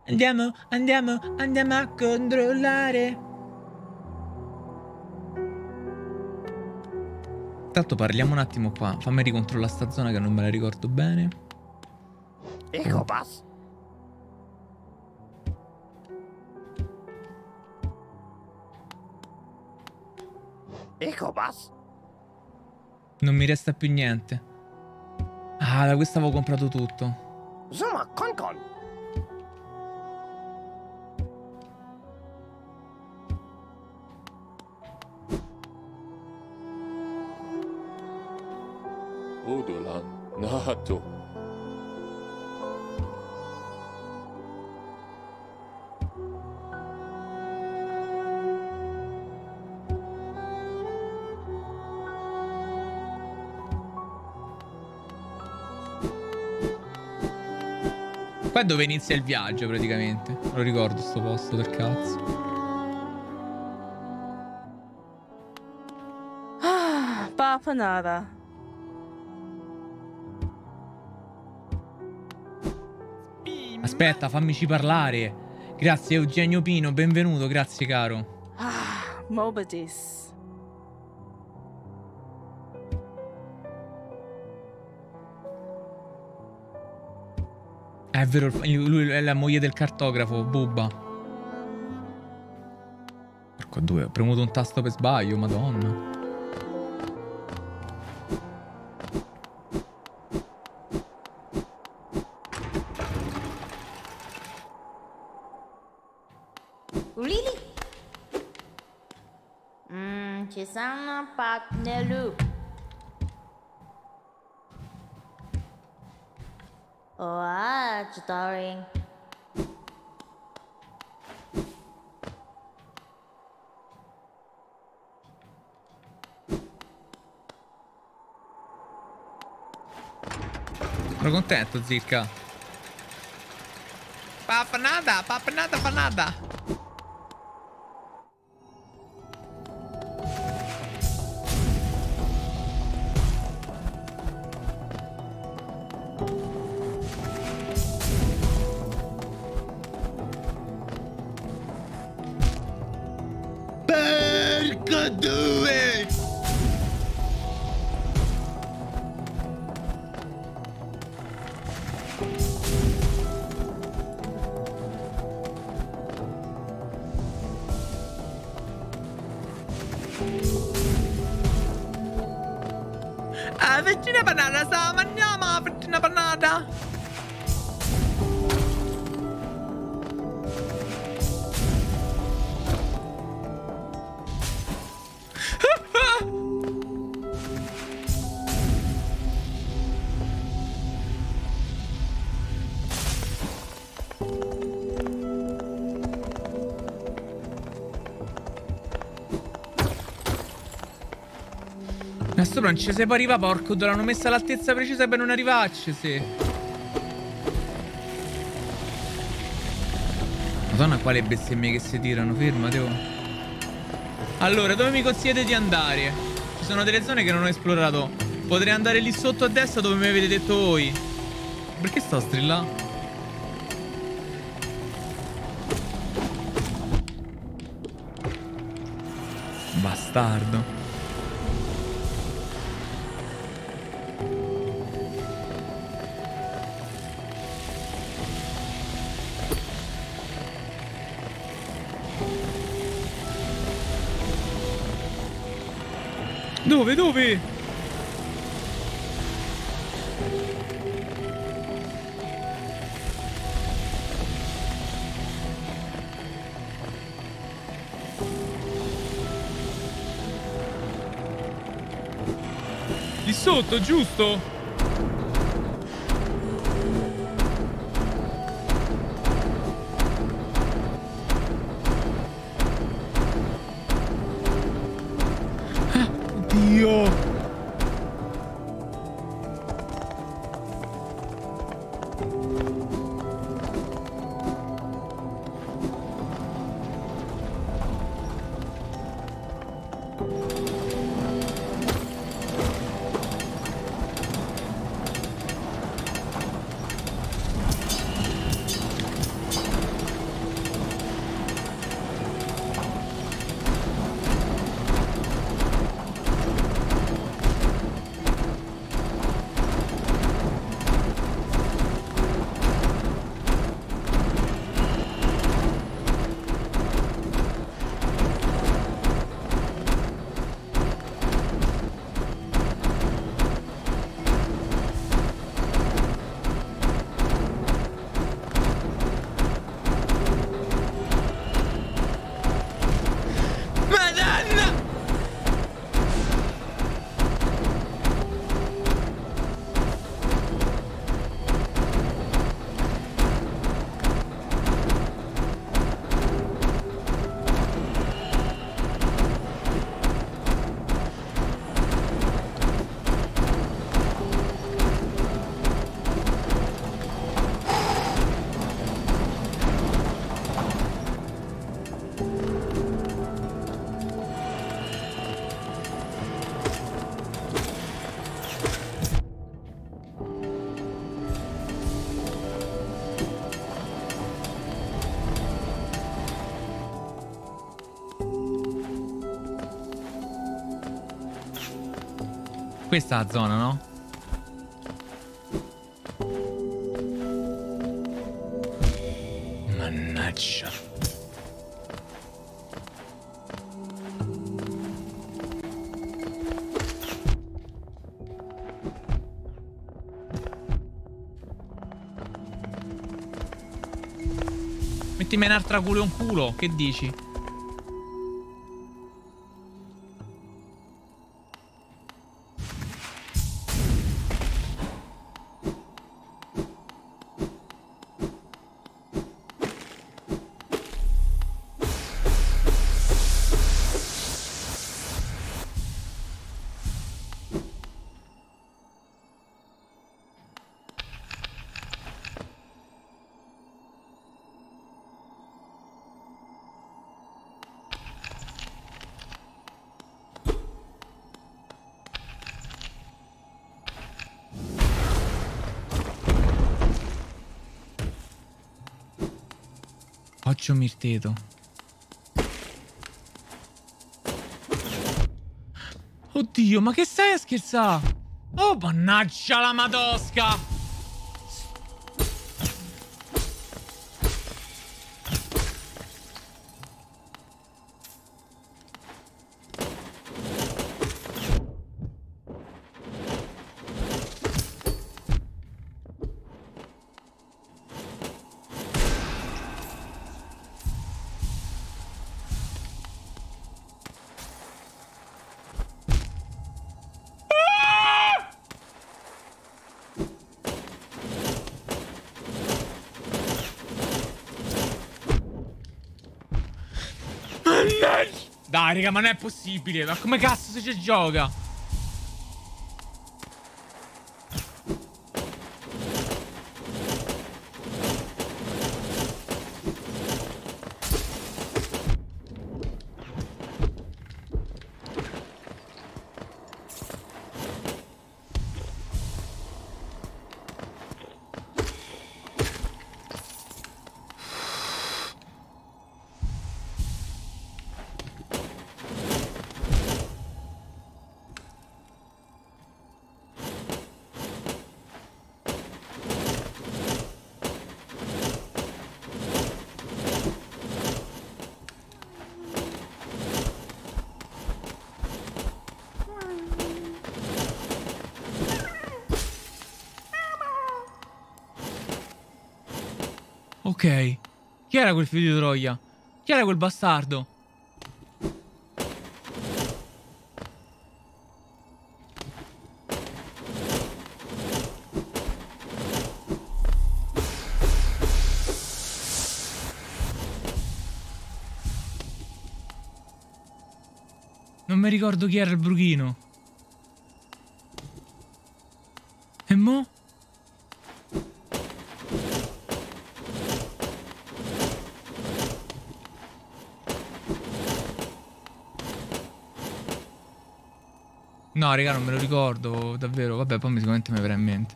Andiamo, andiamo, andiamo a controllare. Tanto parliamo un attimo qua. Fammi ricontrollare sta zona che non me la ricordo bene. Ecco pas. Ecco pas. Non mi resta più niente. Ah, da questa avevo comprato tutto. Qua è dove inizia il viaggio praticamente. Non lo ricordo sto posto del cazzo. Papanada. Aspetta, fammici parlare. Grazie Eugenio Pino, benvenuto, grazie caro. Ah, Mobadis. È vero, lui è la moglie del cartografo, Bubba. Porco due, ho premuto un tasto per sbaglio, madonna. Really? Hmm, ci sono partner Darling? Sono contento, zirca. Papanada, papanada, panada. Non ci si può porco, l'hanno messa all'altezza precisa per non arrivarci, sì. Madonna, quale bestemmie che si tirano, fermate, oh. Allora, dove mi consigliate di andare? Ci sono delle zone che non ho esplorato. Potrei andare lì sotto a destra dove mi avete detto voi. Perché sto a strillare? Bastardo. Dove, dove? Lì sotto, giusto? Questa la zona, no? Mannaggia. Mettimi un'altra culo e un culo, che dici? Occhio mirteto. Oddio, ma che stai a scherzare? Oh, mannaggia la madosca! Raga, ma non è possibile. Ma come cazzo si gioca? Quel figlio di Troia? Chi era quel bastardo? Non mi ricordo chi era il bruchino. E mo'? No, raga, non me lo ricordo, davvero. Vabbè, poi sicuramente mi verrà in mente.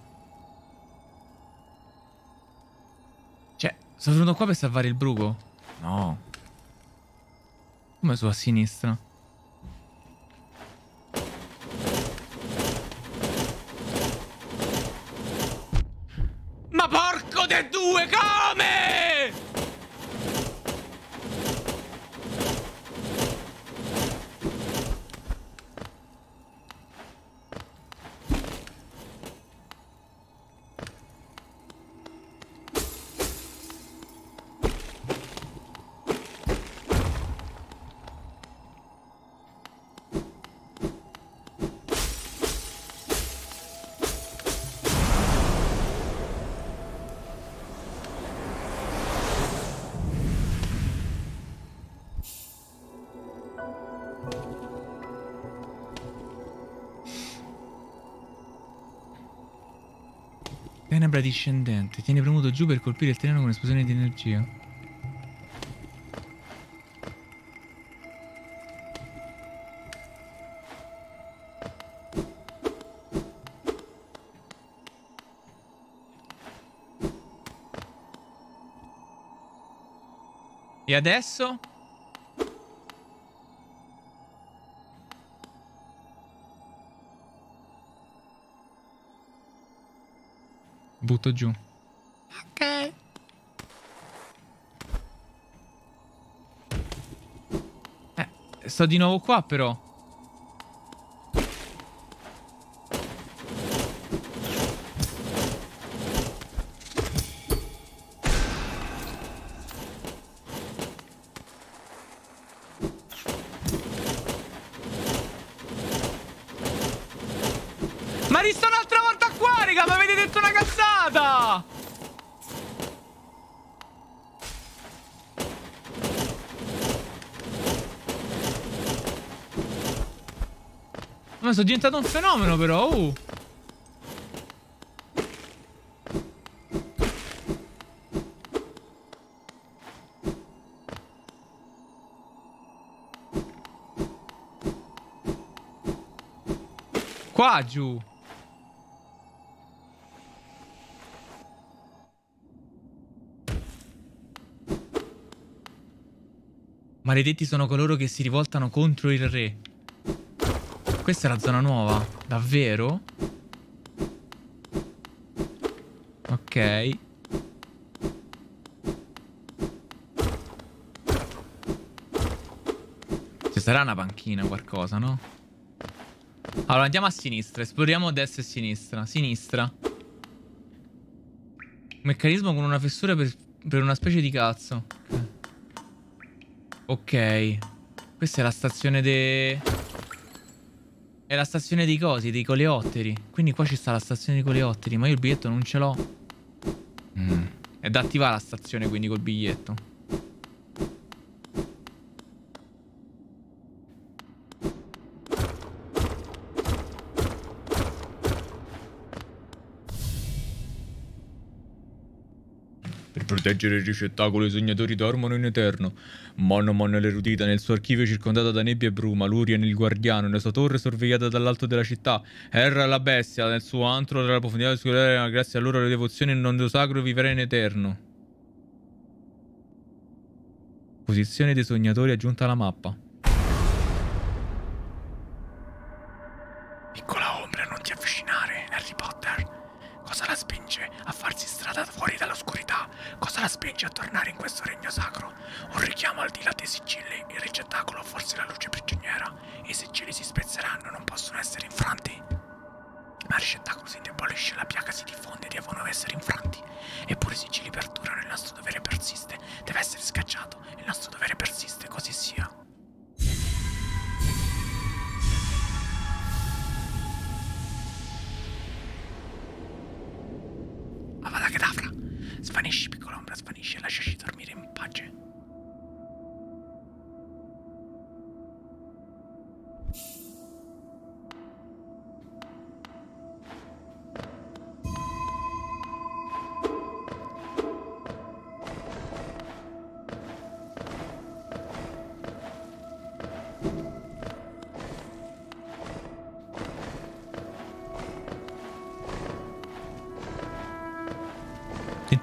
Cioè, sono venuto qua per salvare il bruco? No. Come su a sinistra? Discendente. Tieni premuto giù per colpire il terreno con un'esplosione di energia. E adesso? Butto giù. Ok. Eh, sto di nuovo qua però. Ma sono diventato un fenomeno però, uh. Qua giù. Maledetti sono coloro che si rivoltano contro il re. Questa è la zona nuova. Davvero? Ok. Ci sarà una panchina qualcosa, no? Allora andiamo a sinistra. Esploriamo destra e sinistra. Sinistra. Meccanismo con una fessura per, per una specie di cazzo. Ok. Questa è la stazione de... È la stazione dei cosi, dei coleotteri. Quindi qua ci sta la stazione dei coleotteri, ma io il biglietto non ce l'ho. Mm. È da attivare la stazione quindi col biglietto. Proteggere il ricettacolo i sognatori dormono in eterno. Mono Mono l'erudita nel suo archivio circondata da nebbia e bruma, Lurian il guardiano nella sua torre sorvegliata dall'alto della città, Erra la bestia nel suo antro della profondità oscura, grazie a loro le devozioni il nodo sacro vivrà in eterno. Posizione dei sognatori aggiunta alla mappa.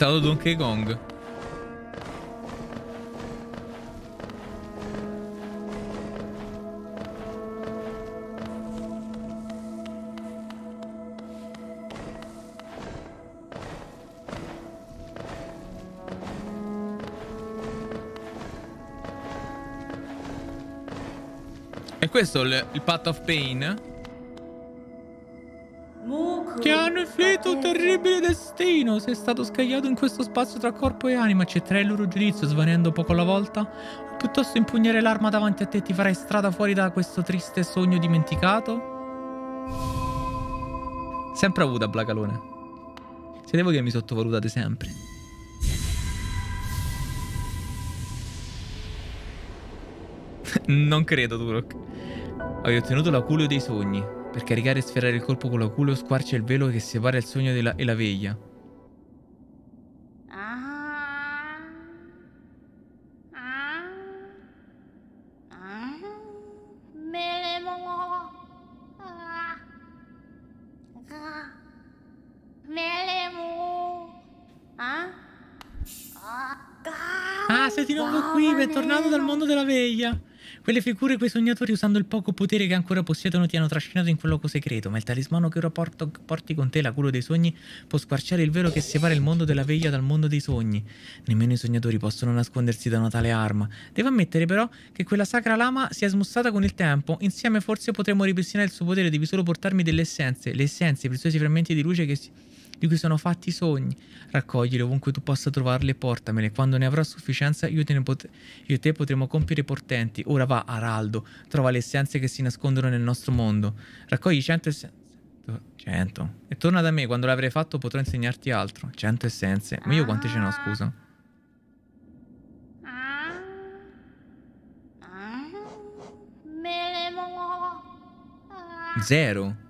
Intanto Donkey Kong. Questo il, il Path of Pain? Inflitto un terribile destino. Sei stato scagliato in questo spazio tra corpo e anima. Accetterai il loro giudizio svanendo poco alla volta? O piuttosto impugnare l'arma davanti a te e ti farai strada fuori da questo triste sogno dimenticato? Sempre avuta, Blacalone. Siete voi che mi sottovalutate sempre. [laughs] non credo, Turok. Hai ottenuto l'aculeo dei sogni. Per caricare e sferrare il colpo con l'aculeo squarcia il velo che separa il sogno della- e la veglia. Ah. Sei di nuovo qui, bentornato dal mondo della veglia. Quelle figure, quei sognatori, usando il poco potere che ancora possiedono, ti hanno trascinato in quel luogo segreto. Ma il talismano che ora porto- porti con te, la culo dei sogni, può squarciare il velo che separa il mondo della veglia dal mondo dei sogni. Nemmeno i sognatori possono nascondersi da una tale arma. Devo ammettere, però, che quella sacra lama si è smussata con il tempo. Insieme, forse potremo ripristinare il suo potere. Devi solo portarmi delle essenze. Le essenze, i preziosi frammenti di luce che si- di cui sono fatti i sogni. Raccoglili ovunque tu possa trovarle e portamele. Quando ne avrò sufficienza, io, te ne pot- io e te potremo compiere portenti. Ora va, Araldo, trova le essenze che si nascondono nel nostro mondo. Raccogli 100 essenze. 100. E torna da me, quando l'avrai fatto potrò insegnarti altro. 100 essenze. Ma io quante ce ne ho, scusa? Ah. Ah. Ah. Zero.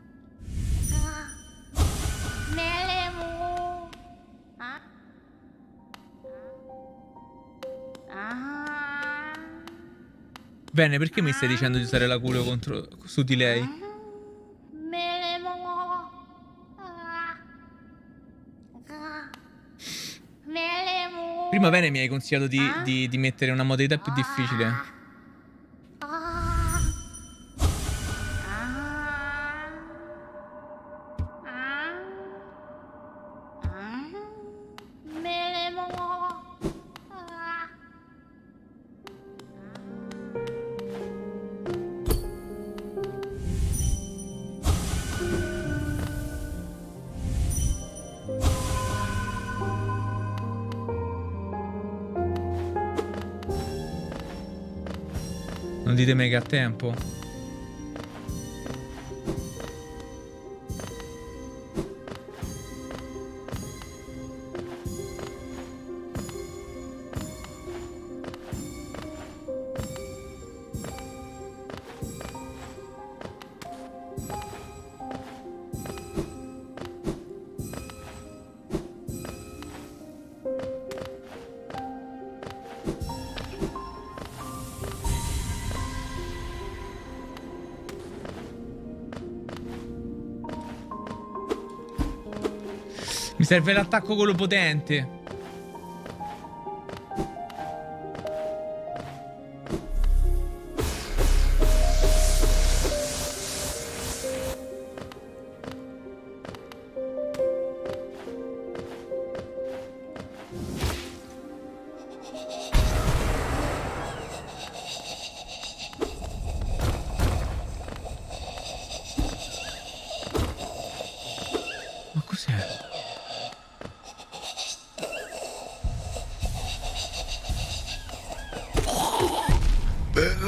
Bene, perché mi stai dicendo di usare la culo contro, su di lei? Ah. Ah. Prima bene mi hai consigliato di, di- di mettere una modalità più difficile. Ha tempo. Serve l'attacco quello potente.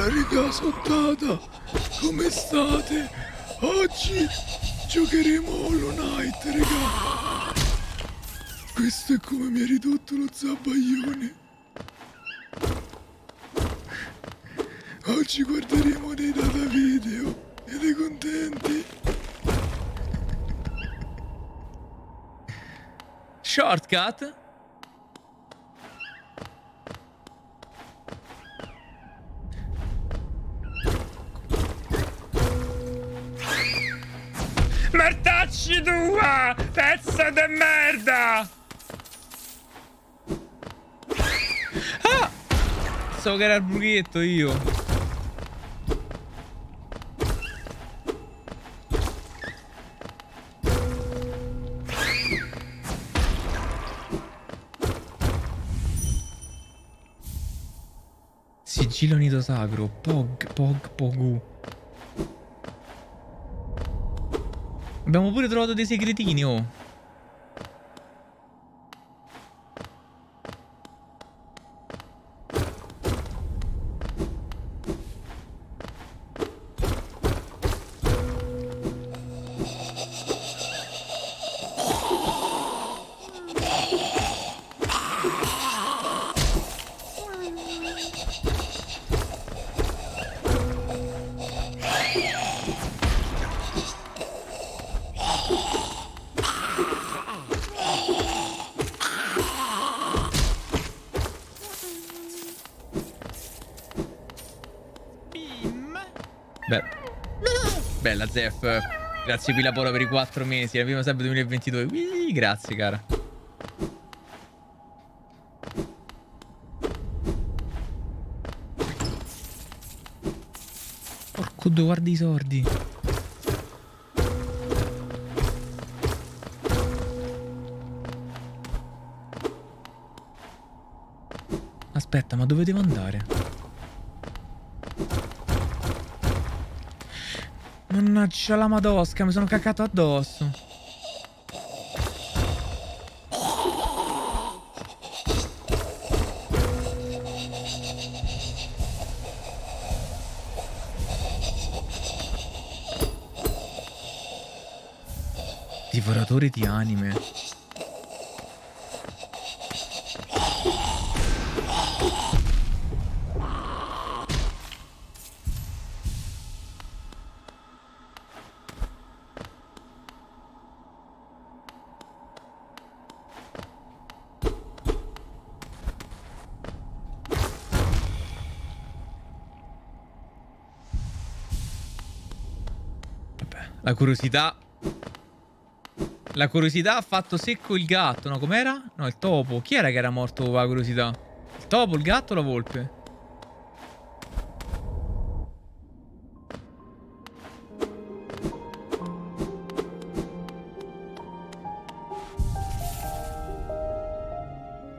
Bella riga sottata, come state? Oggi giocheremo Hollow Knight, raga. Questo è come mi ha ridotto lo zabbaglione. Oggi guarderemo dei data video. Siete contenti? Shortcut? De merda! Ah! So che era il brughetto io. Sigillo nido sacro. Pog, pog, pogu. Abbiamo pure trovato dei segretini, oh. Grazie qui lavoro per i quattro mesi. La prima sempre 2022. Whee, grazie cara. Cuddo, guarda i sordi. Aspetta, ma dove devo andare? Mannaggia la madosca, mi sono cacato addosso. Divoratore di anime. Curiosità. La curiosità ha fatto secco il gatto, no? Com'era? No, il topo. Chi era che era morto con la curiosità? Il topo, il gatto o la volpe?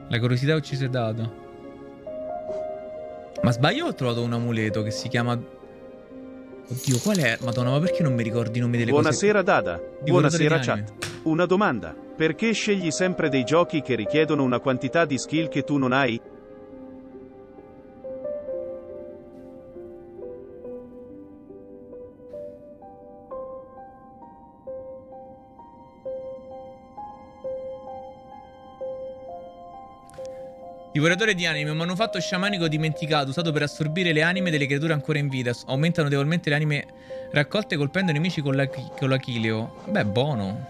La curiosità ha ucciso il dato. Ma sbaglio ho trovato un amuleto che si chiama... Oddio, qual è? Madonna, ma perché non mi ricordi i nomi delle Buonasera cose? Dada. Di Buonasera chat. Una domanda. Perché scegli sempre dei giochi che richiedono una quantità di skill che tu non hai? Divoratore di anime, un manufatto sciamanico dimenticato usato per assorbire le anime delle creature ancora in vita. Aumenta notevolmente le anime raccolte colpendo i nemici con, la, con l'achileo. Beh, buono.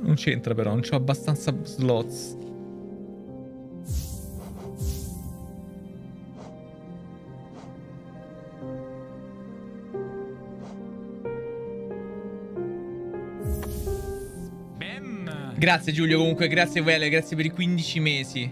Non c'entra però, non c'ho abbastanza slots. Grazie Giulio comunque, grazie Vele, grazie per i 15 mesi.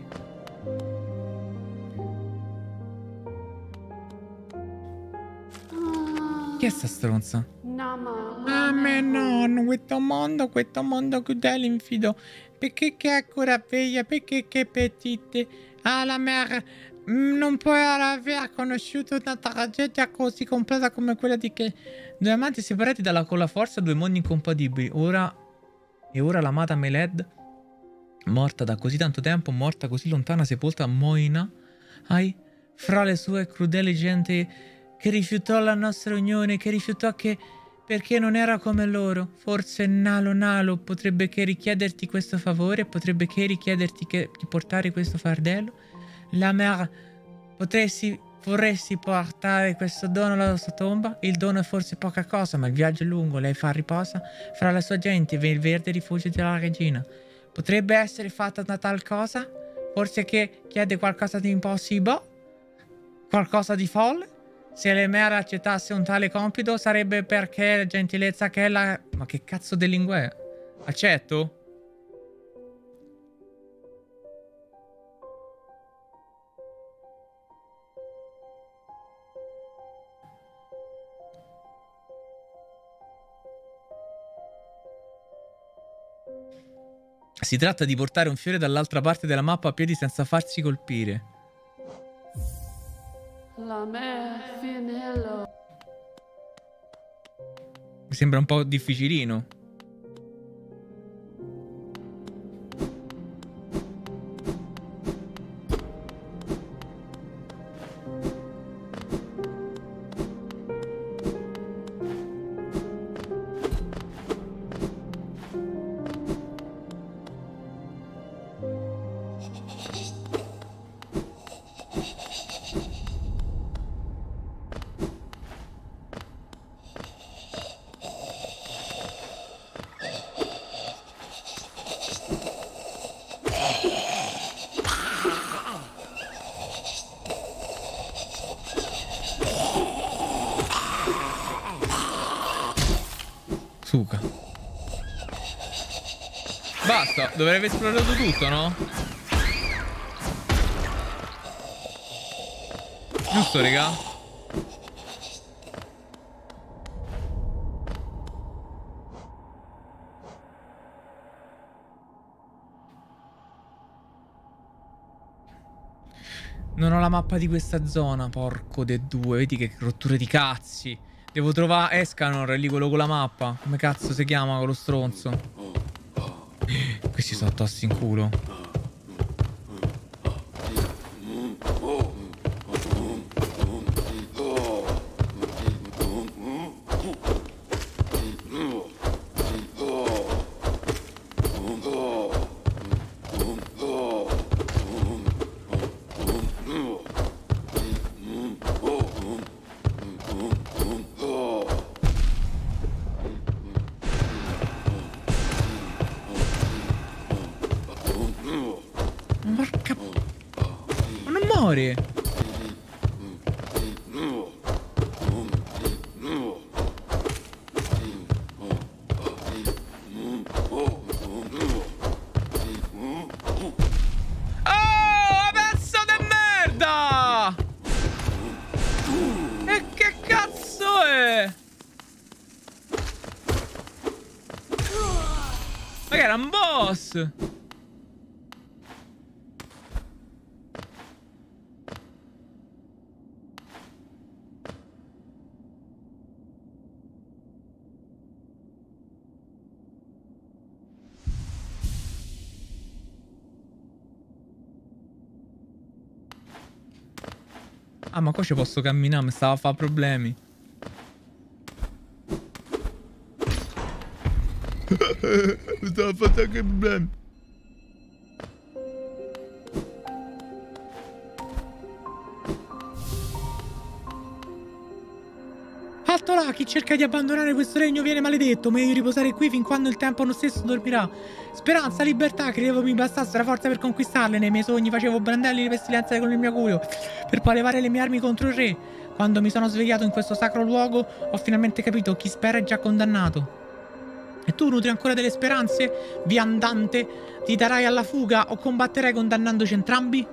Chi è sta stronza? Nama. A me no, questo mondo, questo mondo crudele infido. Perché che è ancora veglia, perché che petite. Alla mer. mm, Non puoi aver conosciuto una tragedia così complessa come quella di che due amanti separati dalla con la forza due mondi incompatibili. Ora. E ora l'amata Meled, morta da così tanto tempo, morta così lontana, sepolta a Moina, ai fra le sue crudeli gente che rifiutò la nostra unione, che rifiutò che perché non era come loro. Forse Nalo Nalo potrebbe che richiederti questo favore, potrebbe che richiederti che, di portare questo fardello. La mère, potresti, vorresti portare questo dono alla sua tomba? Il dono è forse poca cosa, ma il viaggio è lungo, lei fa riposa fra la sua gente, il verde rifugio della regina. Potrebbe essere fatta una tal cosa? Forse che chiede qualcosa di impossibile? Qualcosa di folle? Se le mere accettasse un tale compito sarebbe perché la gentilezza che la... Ma che cazzo di lingua è? Accetto? Si tratta di portare un fiore dall'altra parte della mappa a piedi senza farsi colpire. La me finello. Mi sembra un po' difficilino. esplorato tutto, no? Giusto, raga? Non ho la mappa di questa zona, porco de due. Vedi che rotture di cazzi. Devo trovare Escanor lì quello con la mappa. Come cazzo si chiama quello stronzo? Questi sono tossi in culo. Boss? Ah, ma qua ci posso camminare, mi stava a fare problemi. [laughs] mi stava a fare anche problemi. Alto là, chi cerca di abbandonare questo regno viene maledetto. Meglio riposare qui fin quando il tempo non stesso dormirà. Speranza, libertà, credevo mi bastasse la forza per conquistarle. Nei miei sogni facevo brandelli di pestilenza con il mio culo per poi levare le mie armi contro il re. Quando mi sono svegliato in questo sacro luogo, ho finalmente capito chi spera è già condannato. Tu nutri ancora delle speranze, viandante? Ti darai alla fuga o combatterai condannandoci entrambi?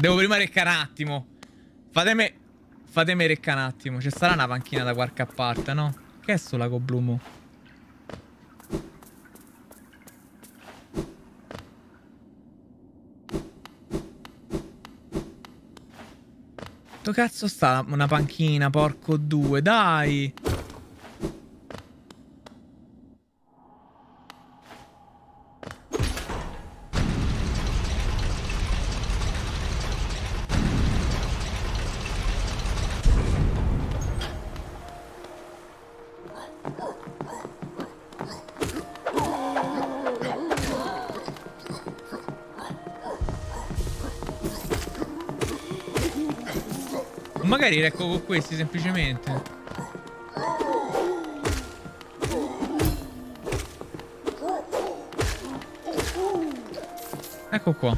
Devo prima recca un attimo. Fatemi... Fatemi recca un attimo. C'è sarà una panchina da qualche parte, no? Che è sto lago blumo? Dove cazzo sta una panchina, porco due? Dai! Magari recco con questi semplicemente. Ecco qua.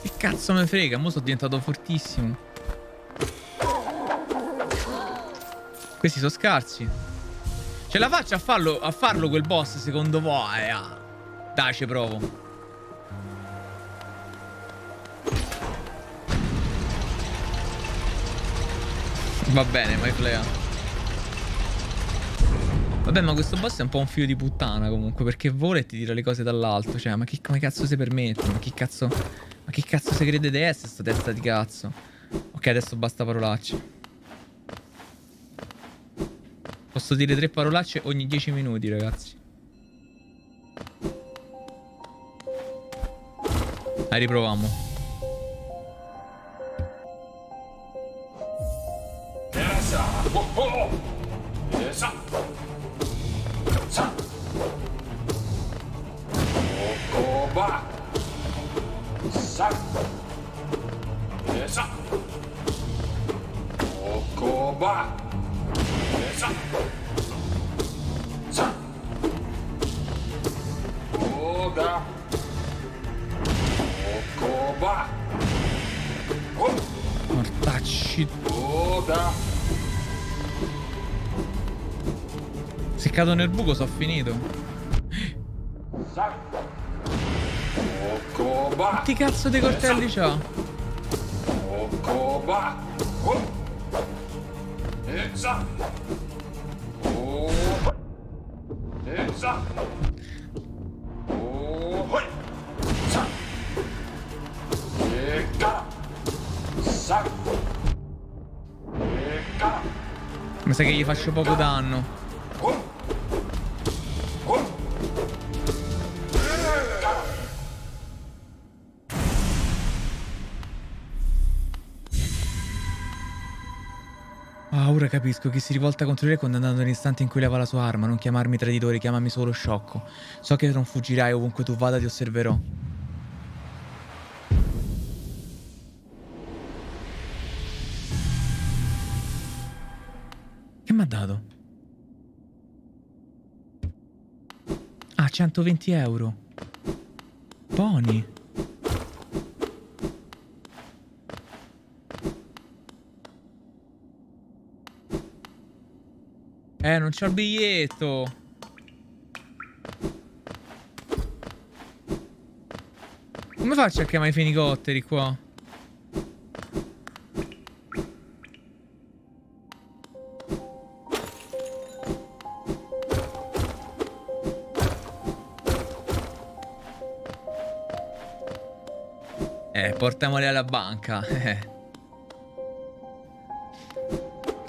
Che cazzo me frega, mo sono diventato fortissimo. Questi sono scarsi. Ce la faccio a farlo, a farlo quel boss secondo voi? ah? Dai, ci provo. Va bene, my flea. Vabbè, ma questo boss è un po' un figlio di puttana comunque, perché vola e ti tira le cose dall'alto. Cioè, ma chi, come cazzo si permette? Ma chi cazzo... Ma chi cazzo si crede di essere sta testa di cazzo? Ok, adesso basta parolacce. Posso dire tre parolacce ogni 10 minuti, ragazzi. Dai, riproviamo. Cado nel buco, so finito. Quanti cazzo di coltelli c'ha? Mi sa che gli faccio poco danno. Capisco. Chi si rivolta contro è condannato nell'istante in cui leva la sua arma. Non chiamarmi traditore, chiamami solo sciocco. So che non fuggirai ovunque tu vada, ti osserverò. Che mi ha dato? Ah, 120 euro. Buoni. Eh, non c'ho il biglietto. Come faccio a chiamare i fenicotteri qua? Eh, portiamoli alla banca. [laughs]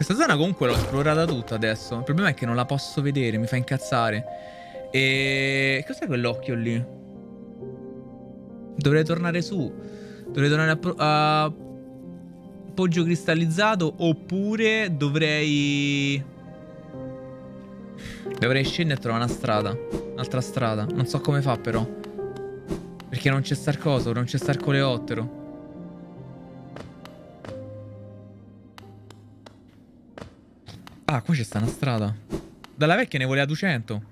Questa zona comunque l'ho esplorata tutta adesso. Il problema è che non la posso vedere, mi fa incazzare. E... Cos'è quell'occhio lì? Dovrei tornare su. Dovrei tornare a, a... Poggio cristallizzato oppure dovrei... Dovrei scendere e trovare una strada. Un'altra strada. Non so come fa però. Perché non c'è star coso, non c'è star coleottero. Qua c'è sta una strada. Dalla vecchia ne voleva 200.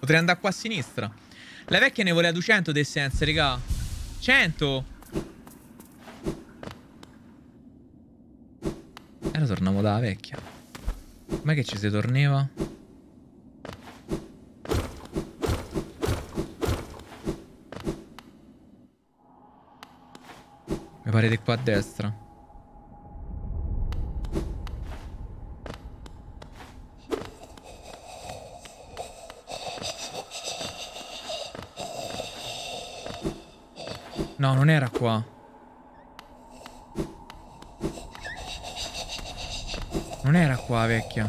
Potrei andare qua a sinistra. La vecchia ne voleva 200 del senso, raga. 100. E allora torniamo dalla vecchia. Com'è che ci si torneva? Mi pare di qua a destra. No, non era qua. Non era qua, vecchia.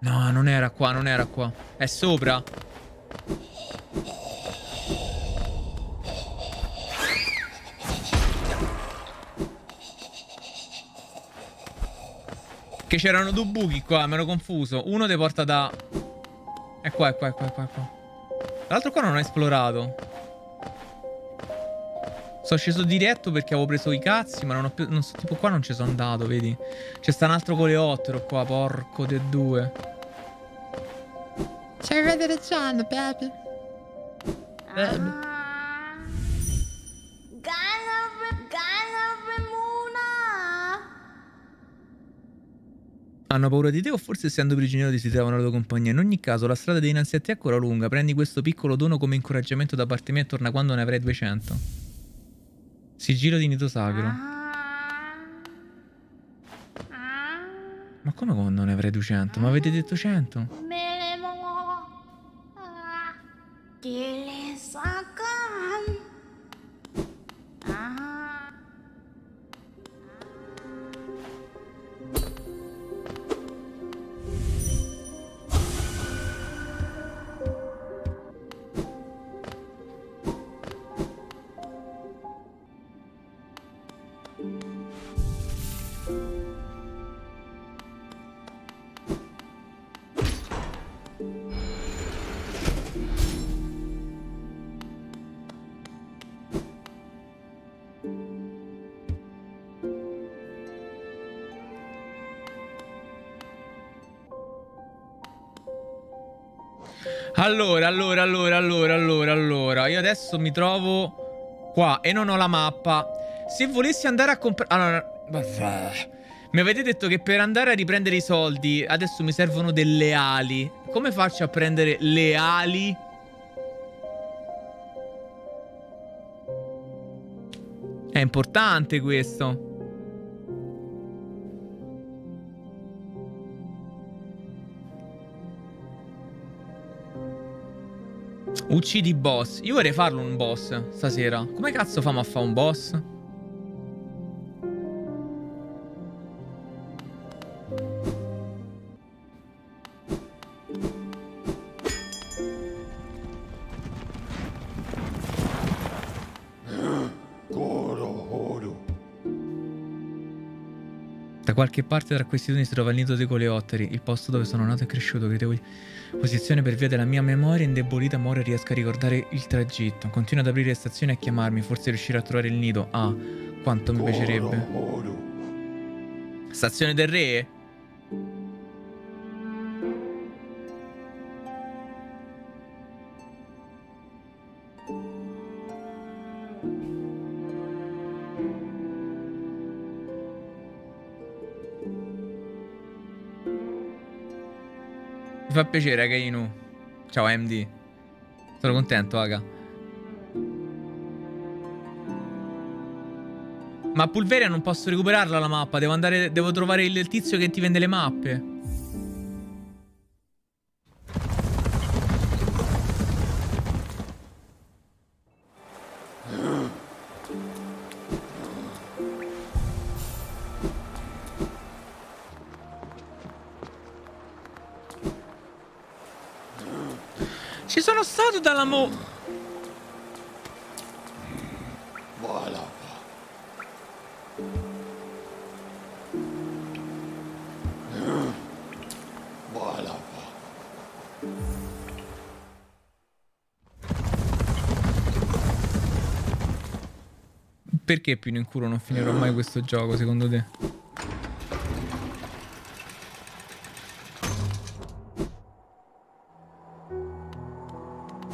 No, non era qua, non era qua. È sopra. C'erano due buchi qua, mi ero confuso. Uno ti porta da... È qua, è qua, è qua, è qua, è qua. L'altro qua non ho esplorato. Sono sceso diretto perché avevo preso i cazzi, ma non ho più... Non so, tipo qua non ci sono andato, vedi? C'è sta un altro coleottero qua, porco de due. C'è vedere John, baby. Baby. Hanno paura di te o forse essendo prigioniero ti trovano la tua compagnia? In ogni caso, la strada dinanzi a te è ancora lunga. Prendi questo piccolo dono come incoraggiamento da parte mia e torna quando ne avrai 200. Sigillo di nido sacro. Ma come quando ne avrai 200? Ma avete detto 100? Dirasakan. Allora, allora, allora, allora, allora, allora. Io adesso mi trovo qua e non ho la mappa. Se volessi andare a comprare... Allora... Mi avete detto che per andare a riprendere i soldi adesso mi servono delle ali. Come faccio a prendere le ali? È importante questo. Uccidi boss. Io vorrei farlo un boss stasera. Come cazzo famo a fare un boss? Qualche parte tra questi duni si trova il nido dei coleotteri, il posto dove sono nato e cresciuto. Gradevole posizione per via della mia memoria indebolita, ma ora riesco a ricordare il tragitto. Continuo ad aprire le stazioni e a chiamarmi, forse riuscire a trovare il nido. Ah, quanto mi piacerebbe. Stazione del re? Fa piacere, Kainu. Ciao, MD. Sono contento, Aga. Ma Pulveria non posso recuperarla la mappa. Devo andare. Devo trovare il tizio che ti vende le mappe. Stato dalla mo... Perché più in culo non finirò mai questo gioco, secondo te?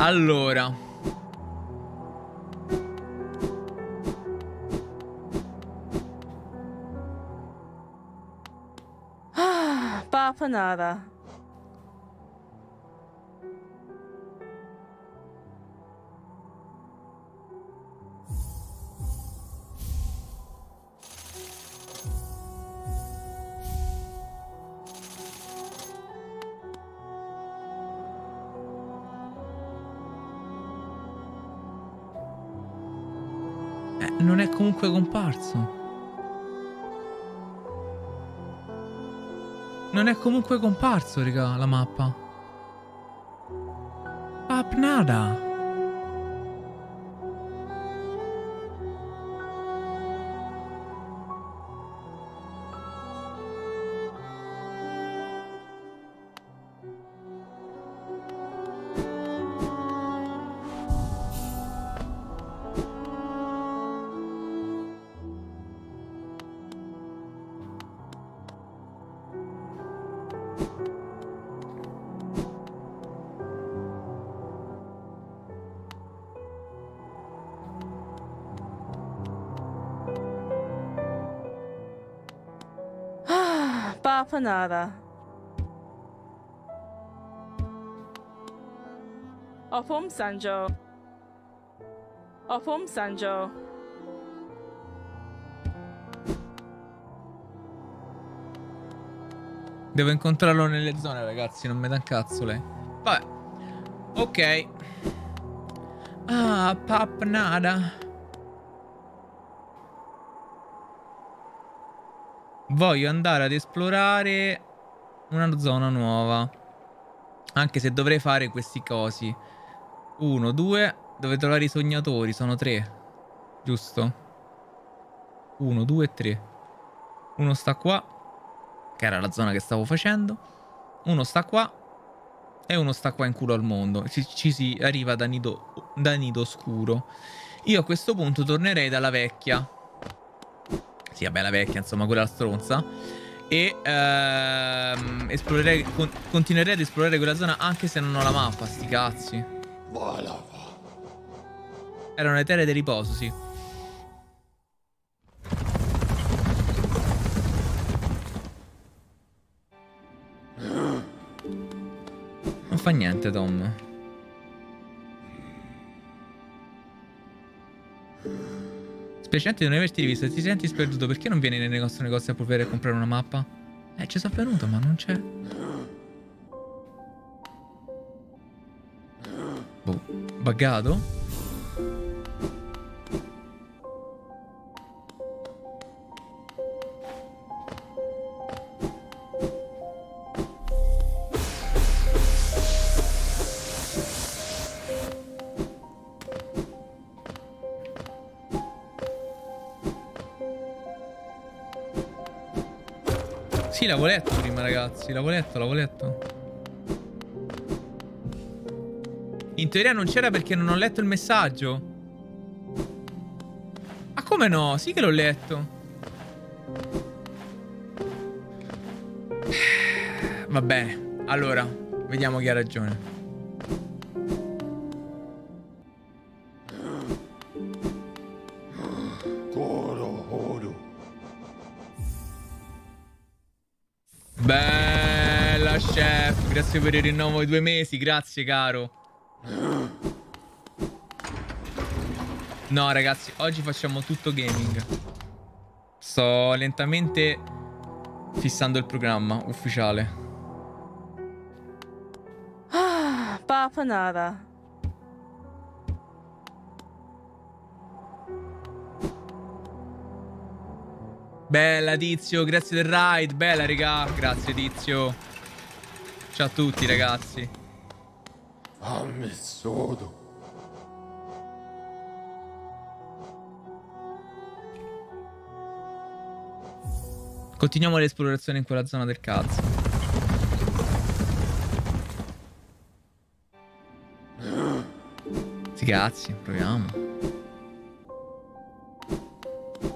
Allora. Papa nada. Non è comunque comparso, raga, la mappa. Pap nada. Opum Sanjo. Opum Sanjo. Devo incontrarlo nelle zone, ragazzi. Non mi dà un cazzo lei. Vabbè. Ok. Ah, pap Voglio andare ad esplorare una zona nuova. Anche se dovrei fare questi cosi. Uno, due. Dove trovare i sognatori? Sono tre. Giusto? Uno, due tre. Uno sta qua. Che era la zona che stavo facendo. Uno sta qua. E uno sta qua in culo al mondo. Ci, ci si arriva da nido, da nido scuro. Io a questo punto tornerei dalla vecchia. Sì, vabbè, la vecchia, insomma, quella stronza. E ehm, esplorerei, con- continuerei ad esplorare quella zona anche se non ho la mappa, sti cazzi. Erano le terre di riposo, sì. Non fa niente, Tom. Specialmente di non averti rivisto e ti senti sperduto, perché non vieni nel nostro negozio a provare a comprare una mappa? Eh, ci sono venuto, ma non c'è. Boh, buggato? Ragazzi. L'avevo letto, l'avevo letto. In teoria non c'era perché non ho letto il messaggio. Ma come no? Sì che l'ho letto. [sighs] Va bene. Allora, vediamo chi ha ragione. Grazie per il rinnovo di due mesi, grazie caro. No ragazzi, oggi facciamo tutto gaming. Sto lentamente fissando il programma ufficiale. Ah, Papa nada. Bella Tizio, grazie del ride, bella regà, grazie Tizio. Ciao a tutti ragazzi. Ammesso. Continuiamo l'esplorazione in quella zona del cazzo. Sti cazzi, proviamo.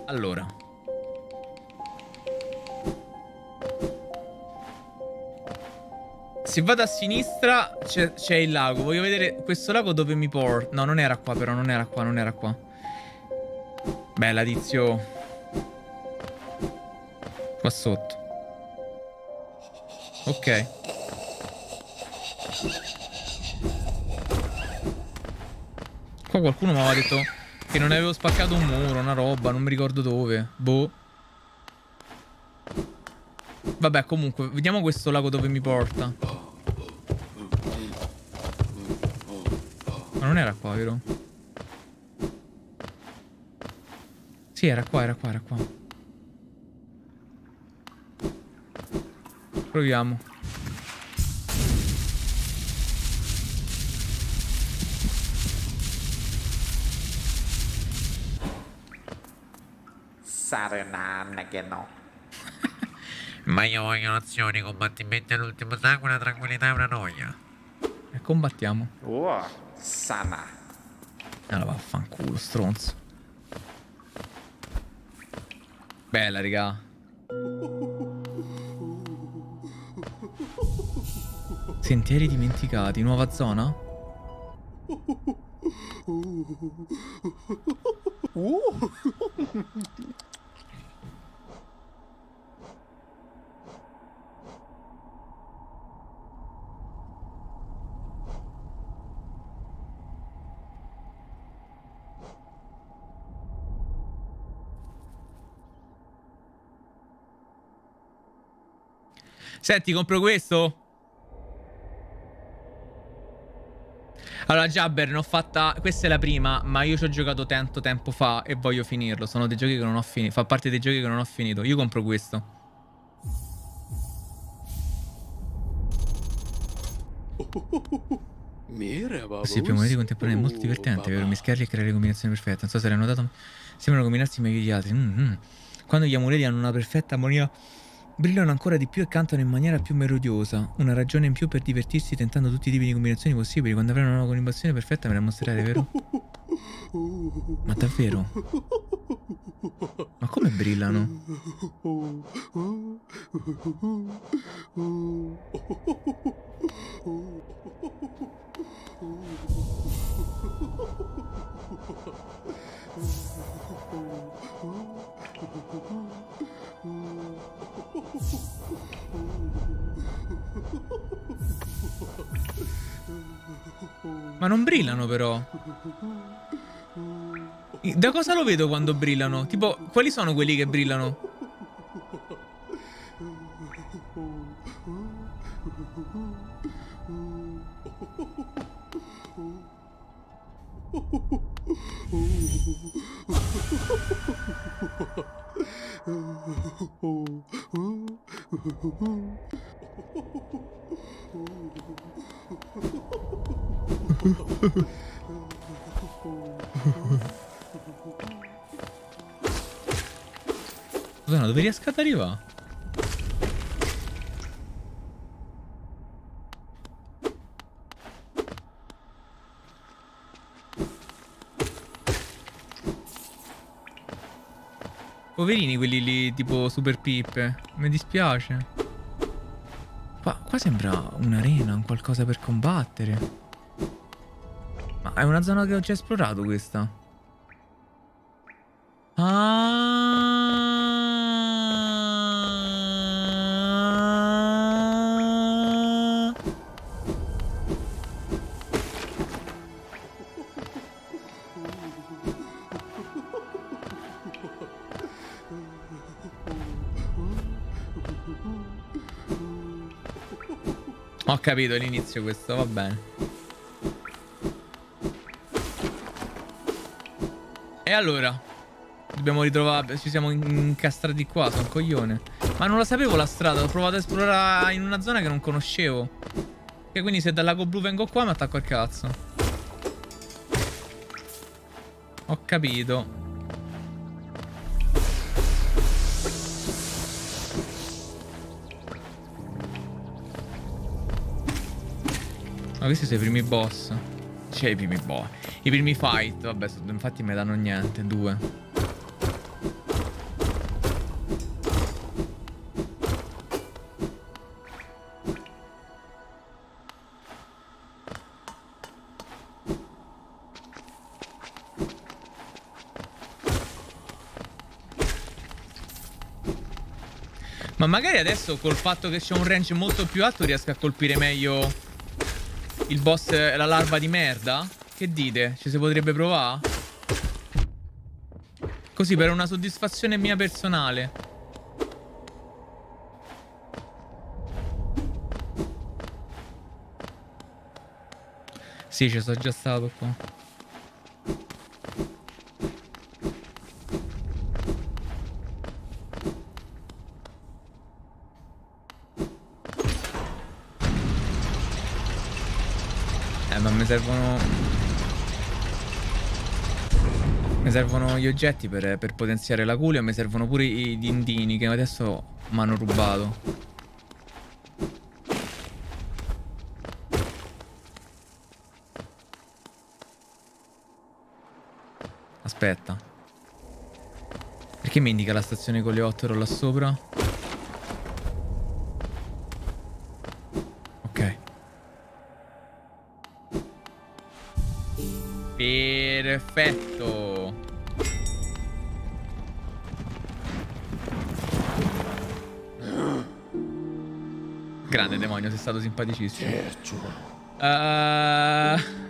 Allora. Se vado a sinistra c'è il lago. Voglio vedere questo lago dove mi porta. No, non era qua però, non era qua, non era qua. Bella, tizio. Qua sotto. Ok. Qua qualcuno mi aveva detto che non avevo spaccato un muro, una roba, non mi ricordo dove. Boh. Vabbè, comunque, vediamo questo lago dove mi porta. Non era qua, vero? Sì, era qua, era qua, era qua. Proviamo. Sarenanne no. [laughs] Ma io voglio azioni, combattimenti all'ultimo sangue, una tranquillità e una noia. E combattiamo. Uh, sana. Allora vaffanculo, stronzo. Bella, raga. Sentieri dimenticati, nuova zona? Senti, compro questo? Allora, Jabber, ne ho fatta. Questa è la prima, ma io ci ho giocato tanto tempo fa e voglio finirlo. Sono dei giochi che non ho finito. Fa parte dei giochi che non ho finito. Io compro questo. Sì, più monete contemporanee è molto divertente, vero? Mischiarli e creare le combinazioni perfette. Non so se l'hai notato, sembrano combinarsi meglio degli altri. Mm-hmm. Quando gli amuleti hanno una perfetta armonia, brillano ancora di più e cantano in maniera più melodiosa. Una ragione in più per divertirsi tentando tutti i tipi di combinazioni possibili. Quando avranno una combinazione perfetta me la mostrerai, vero? Ma davvero? Ma come brillano? [laughs] Ma non brillano però. Da cosa lo vedo quando brillano? Tipo, quali sono quelli che brillano? [laughs] Scusa, dove riesco ad arrivare? Poverini quelli lì tipo super pippe. Mi dispiace. Qua, qua sembra un'arena, un qualcosa per combattere. Ma è una zona che ho già esplorato questa. Ah. Ho capito l'inizio questo, va bene. E allora? Dobbiamo ritrovare. Ci siamo incastrati qua, sono un coglione. Ma non la sapevo la strada, ho provato a esplorare in una zona che non conoscevo. E quindi se dal lago blu vengo qua mi attacco al cazzo. Ho capito. Ma questi sono i primi boss. Cioè i primi boss. I primi fight. Vabbè, infatti mi danno niente. Due. Ma magari adesso col fatto che c'è un range molto più alto riesco a colpire meglio il boss, la larva di merda? Che dite? Ci si potrebbe provare? Così per una soddisfazione mia personale. Sì, ci sono già stato qua. Eh, ma mi servono... Mi servono gli oggetti per, per potenziare la culia mi servono pure i dindini che adesso mi hanno rubato. Aspetta. Perché mi indica la stazione con le 8 là sopra? Ok. Perfetto. stato simpaticissimo. Certo. Eh, uh...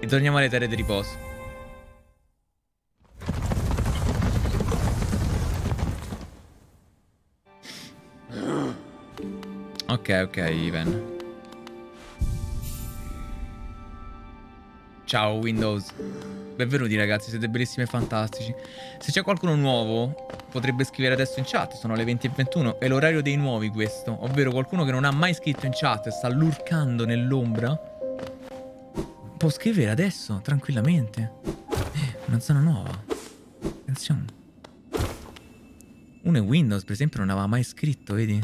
E torniamo alle terre di riposo. Ok, ok, Ivan. Ciao Windows. Benvenuti ragazzi, siete bellissimi e fantastici. Se c'è qualcuno nuovo, potrebbe scrivere adesso in chat. Sono le 20 e 21. È l'orario dei nuovi questo. Ovvero qualcuno che non ha mai scritto in chat e sta lurcando nell'ombra. Può scrivere adesso, tranquillamente. Eh, una zona nuova. Attenzione. Uno è Windows, per esempio, non aveva mai scritto, vedi?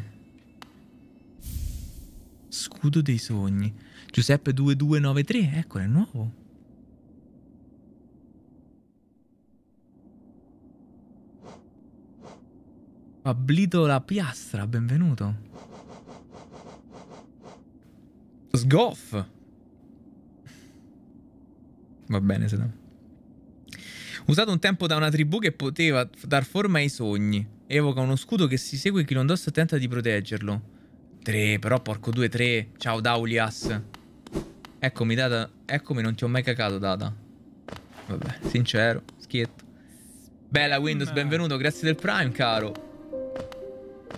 Scudo dei sogni. Giuseppe 2293, eccolo, è nuovo. Pablito la piastra, benvenuto. Sgoff. Va bene, se no. Usato un tempo da una tribù che poteva dar forma ai sogni. Evoca uno scudo che si segue chi lo indossa e tenta di proteggerlo. 3, però porco 2, 3. Ciao Daulias. Eccomi, Data. Eccomi, non ti ho mai cacato, Data. Vabbè, sincero, schietto. Bella Windows, benvenuto, grazie del Prime, caro.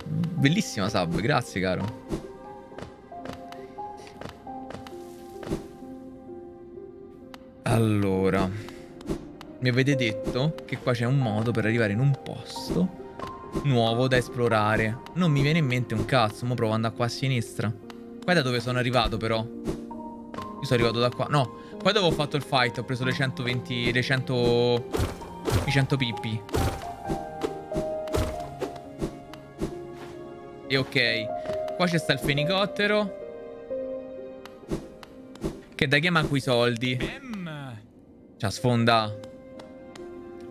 Bellissima sub, grazie, caro. Allora, mi avete detto che qua c'è un modo per arrivare in un posto nuovo da esplorare. Non mi viene in mente un cazzo, mo provo ad andare qua a sinistra. Guarda dove sono arrivato però. Io sono arrivato da qua. No, qua dove ho fatto il fight ho preso le 120, le 100... I 100 pippi. E ok. Qua c'è sta il fenicottero. Che da chiama quei soldi. Ciao sfonda.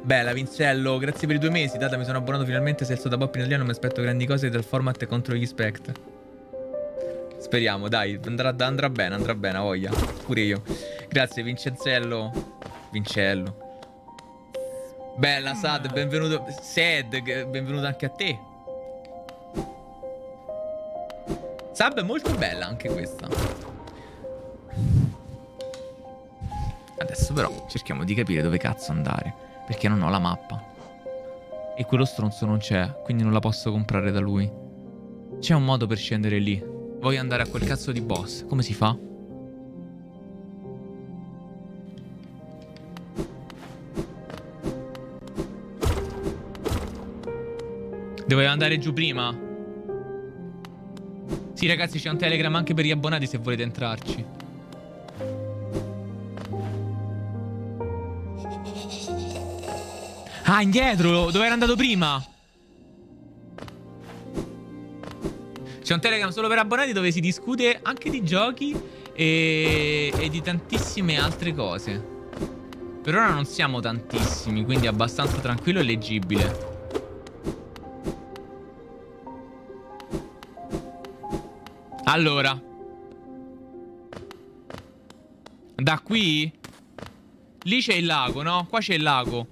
Bella Vincello, grazie per i due mesi. Data, mi sono abbonato finalmente. Se il da pop in italiano mi aspetto grandi cose dal format contro gli Spect. Speriamo, dai, andrà, andrà bene, andrà bene, voglia. Pure io. Grazie Vincenzello. Vincello. Bella Sad, benvenuto. Sad, benvenuto anche a te. Sub è molto bella anche questa. Adesso però cerchiamo di capire dove cazzo andare. Perché non ho la mappa. E quello stronzo non c'è, quindi non la posso comprare da lui. C'è un modo per scendere lì. Voglio andare a quel cazzo di boss. Come si fa? Dovevo andare giù prima? Sì, ragazzi, c'è un Telegram anche per gli abbonati se volete entrarci. Ah, indietro, dove era andato prima? C'è un Telegram solo per abbonati dove si discute anche di giochi e, e di tantissime altre cose. Per ora non siamo tantissimi, quindi è abbastanza tranquillo e leggibile. Allora. Da qui? Lì c'è il lago, no? Qua c'è il lago.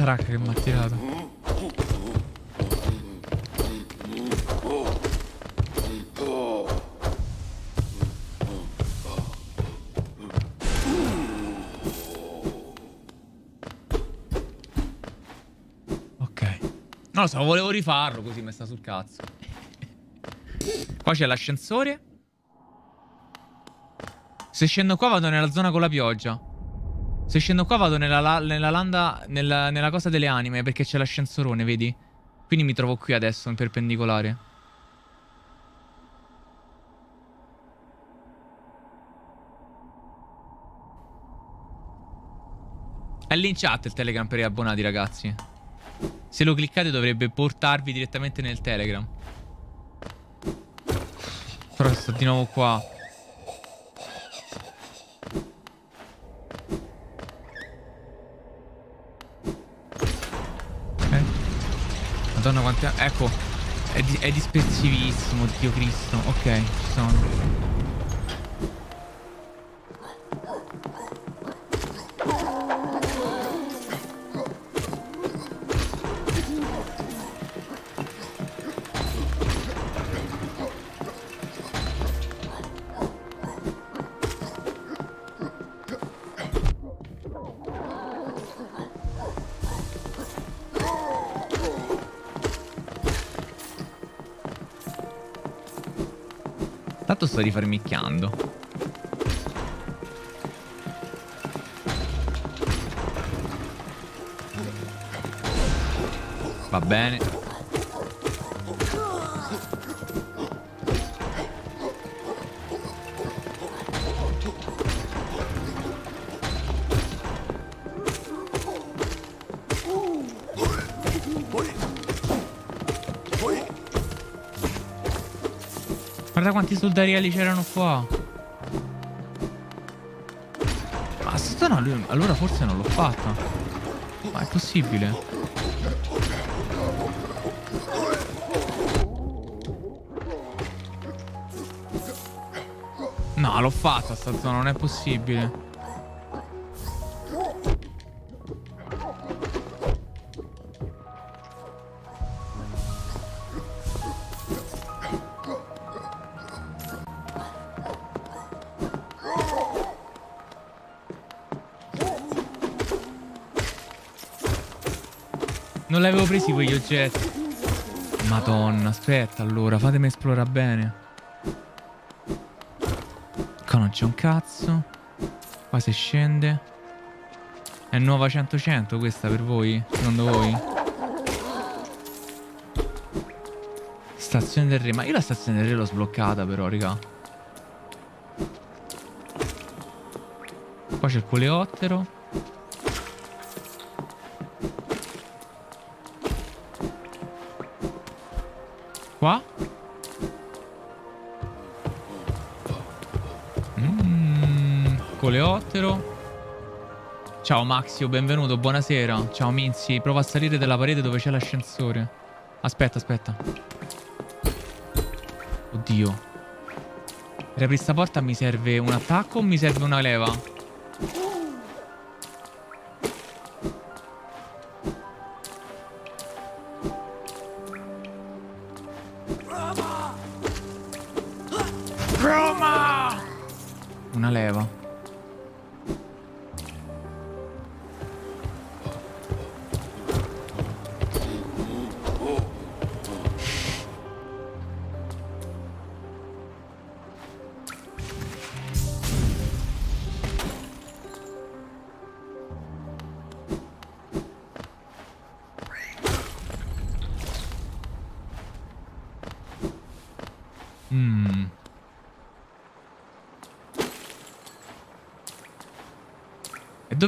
Sarà che mi ha tirato. Ok. Non lo so, volevo rifarlo così mi sta sul cazzo. Qua c'è l'ascensore. Se scendo qua vado nella zona con la pioggia. Se scendo qua vado nella, nella landa, nella, nella cosa delle anime perché c'è l'ascensorone, vedi? Quindi mi trovo qui adesso in perpendicolare. È lì in chat il telegram per gli abbonati ragazzi. Se lo cliccate dovrebbe portarvi direttamente nel telegram. Però sto di nuovo qua. Madonna quanti... Ecco. È, di- è dispersivissimo, Dio Cristo. Ok, ci sono. Sto rifarmicchiando. Va bene. Quanti soldarielli c'erano qua. Ma sto no, lui- allora forse non l'ho fatta. Ma è possibile? No, l'ho fatta sta zona, non è possibile. Presi quegli oggetti. Madonna, aspetta allora, fatemi esplorare bene. Qua non c'è un cazzo. Qua si scende. È nuova 100 questa per voi? Secondo voi? Stazione del re. Ma io la stazione del re l'ho sbloccata però, raga. Qua c'è il coleottero. Qua? Mmm, coleottero. Ciao Maxio, benvenuto, buonasera. Ciao Minzi, prova a salire dalla parete dove c'è l'ascensore. Aspetta, aspetta. Oddio. Per aprire sta porta mi serve un attacco o mi serve una leva?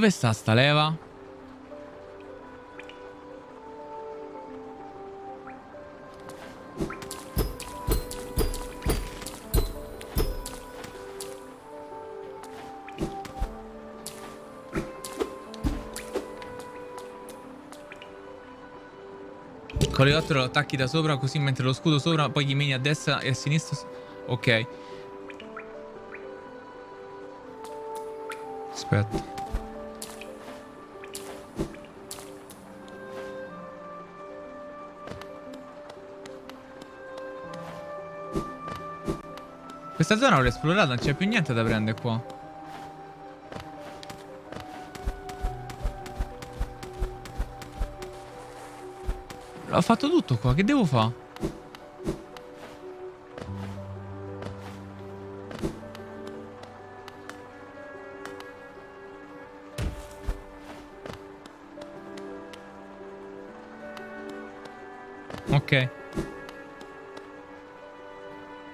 Dove sta sta leva? Con l'elicottero lo attacchi da sopra così mentre lo scudo sopra poi gli mini a destra e a sinistra. Ok. Aspetta. Questa zona l'ho esplorata, non c'è più niente da prendere qua. L'ho fatto tutto qua, che devo fare? Ok.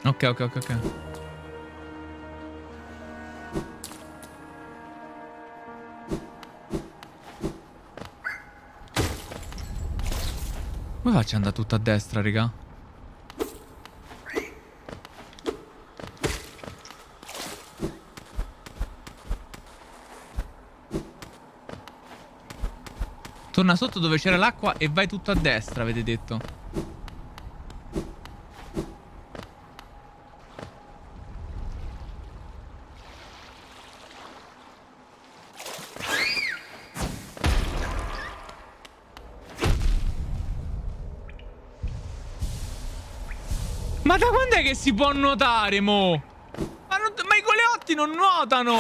Ok, ok, ok, ok. Faccio andare tutto a destra, raga? Torna sotto dove c'era l'acqua e vai tutto a destra, avete detto. Che si può nuotare, mo? Ma, non- ma i coleotti non nuotano!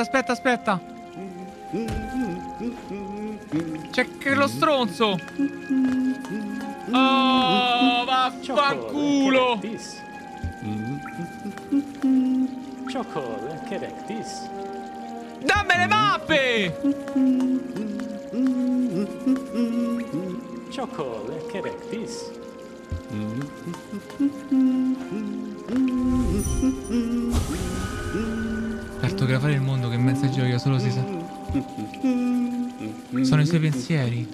Aspetta, aspetta, aspetta. C'è che lo stronzo. Oh, vaffanculo. Chocolate Kerektis. Dammi le mappe. Chocolate Kerektis. Cartografare solo si sa. Sono i suoi pensieri.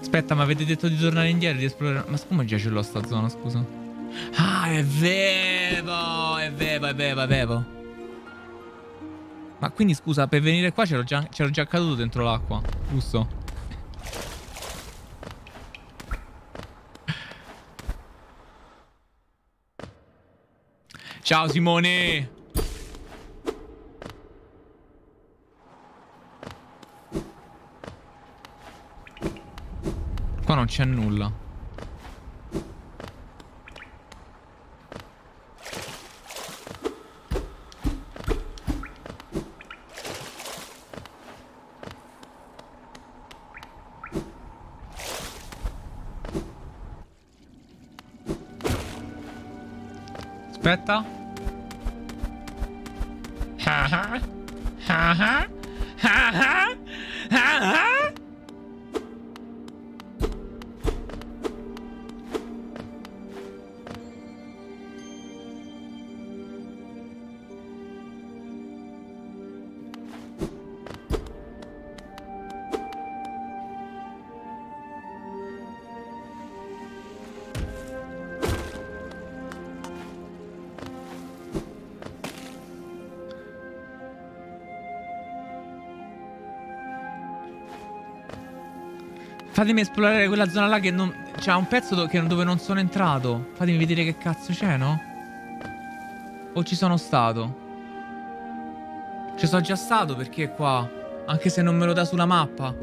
Aspetta, ma avete detto di tornare indietro, di esplorare... Ma come già ce l'ho sta zona, scusa? Ah, è vero! È vero, è vero, è vero. Ma quindi, scusa, per venire qua c'ero già, già caduto dentro l'acqua, giusto? Ciao Simone! Qua non c'è nulla. Aspetta. Ah ah. Fatemi esplorare quella zona là che non... C'è un pezzo do- che- dove non sono entrato. Fatemi vedere che cazzo c'è, no? O ci sono stato? Ci sono già stato perché è qua? Anche se non me lo dà sulla mappa.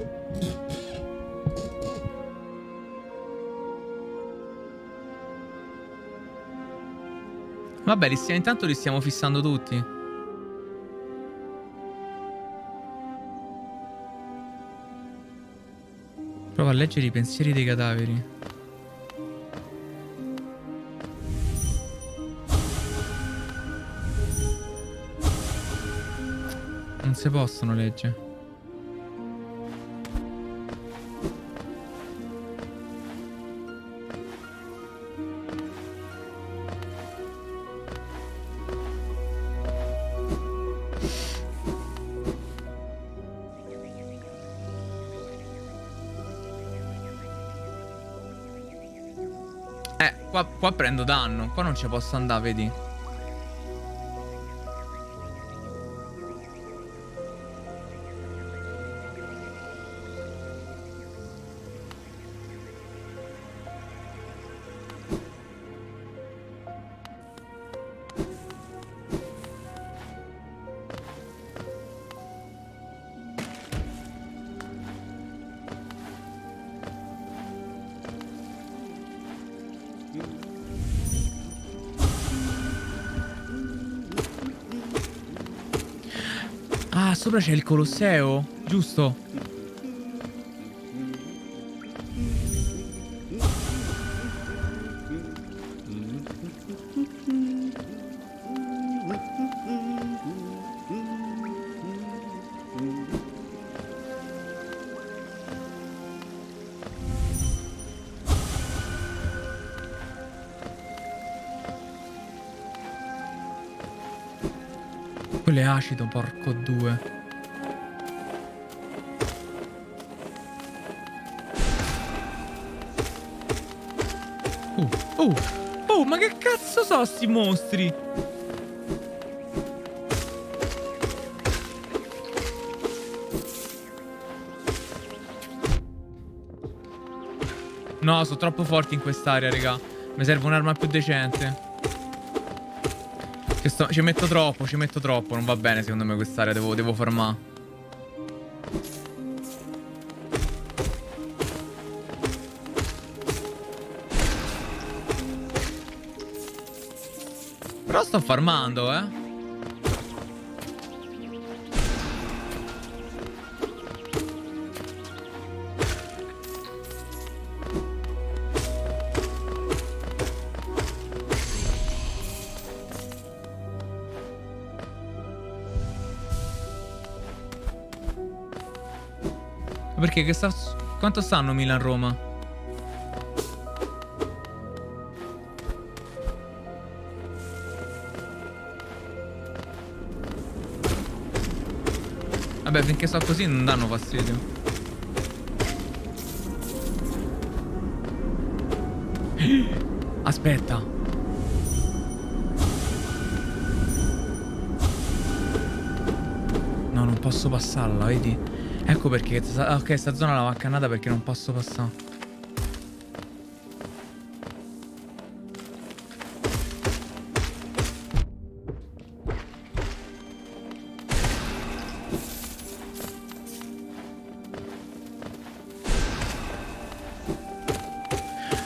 Vabbè, li stiamo, intanto li stiamo fissando tutti. A leggere i pensieri dei cadaveri. Non si possono leggere. Qua, prendo danno. Qua non ci posso andare, vedi? sopra c'è il Colosseo, giusto? Quello è acido, porco due. Uh, oh, ma che cazzo so sti mostri? No, sono troppo forti in quest'area, raga. Mi serve un'arma più decente. Sto- ci metto troppo, ci metto troppo. Non va bene secondo me quest'area, devo, devo farmare. Sto farmando, eh. Perché che sta... Quanto stanno Milan-Roma? Vabbè, finché sto così non danno fastidio. [gasps] Aspetta. No, non posso passarla, vedi? Ecco perché. sta- Ok, sta zona l'ho accannata perché non posso passare.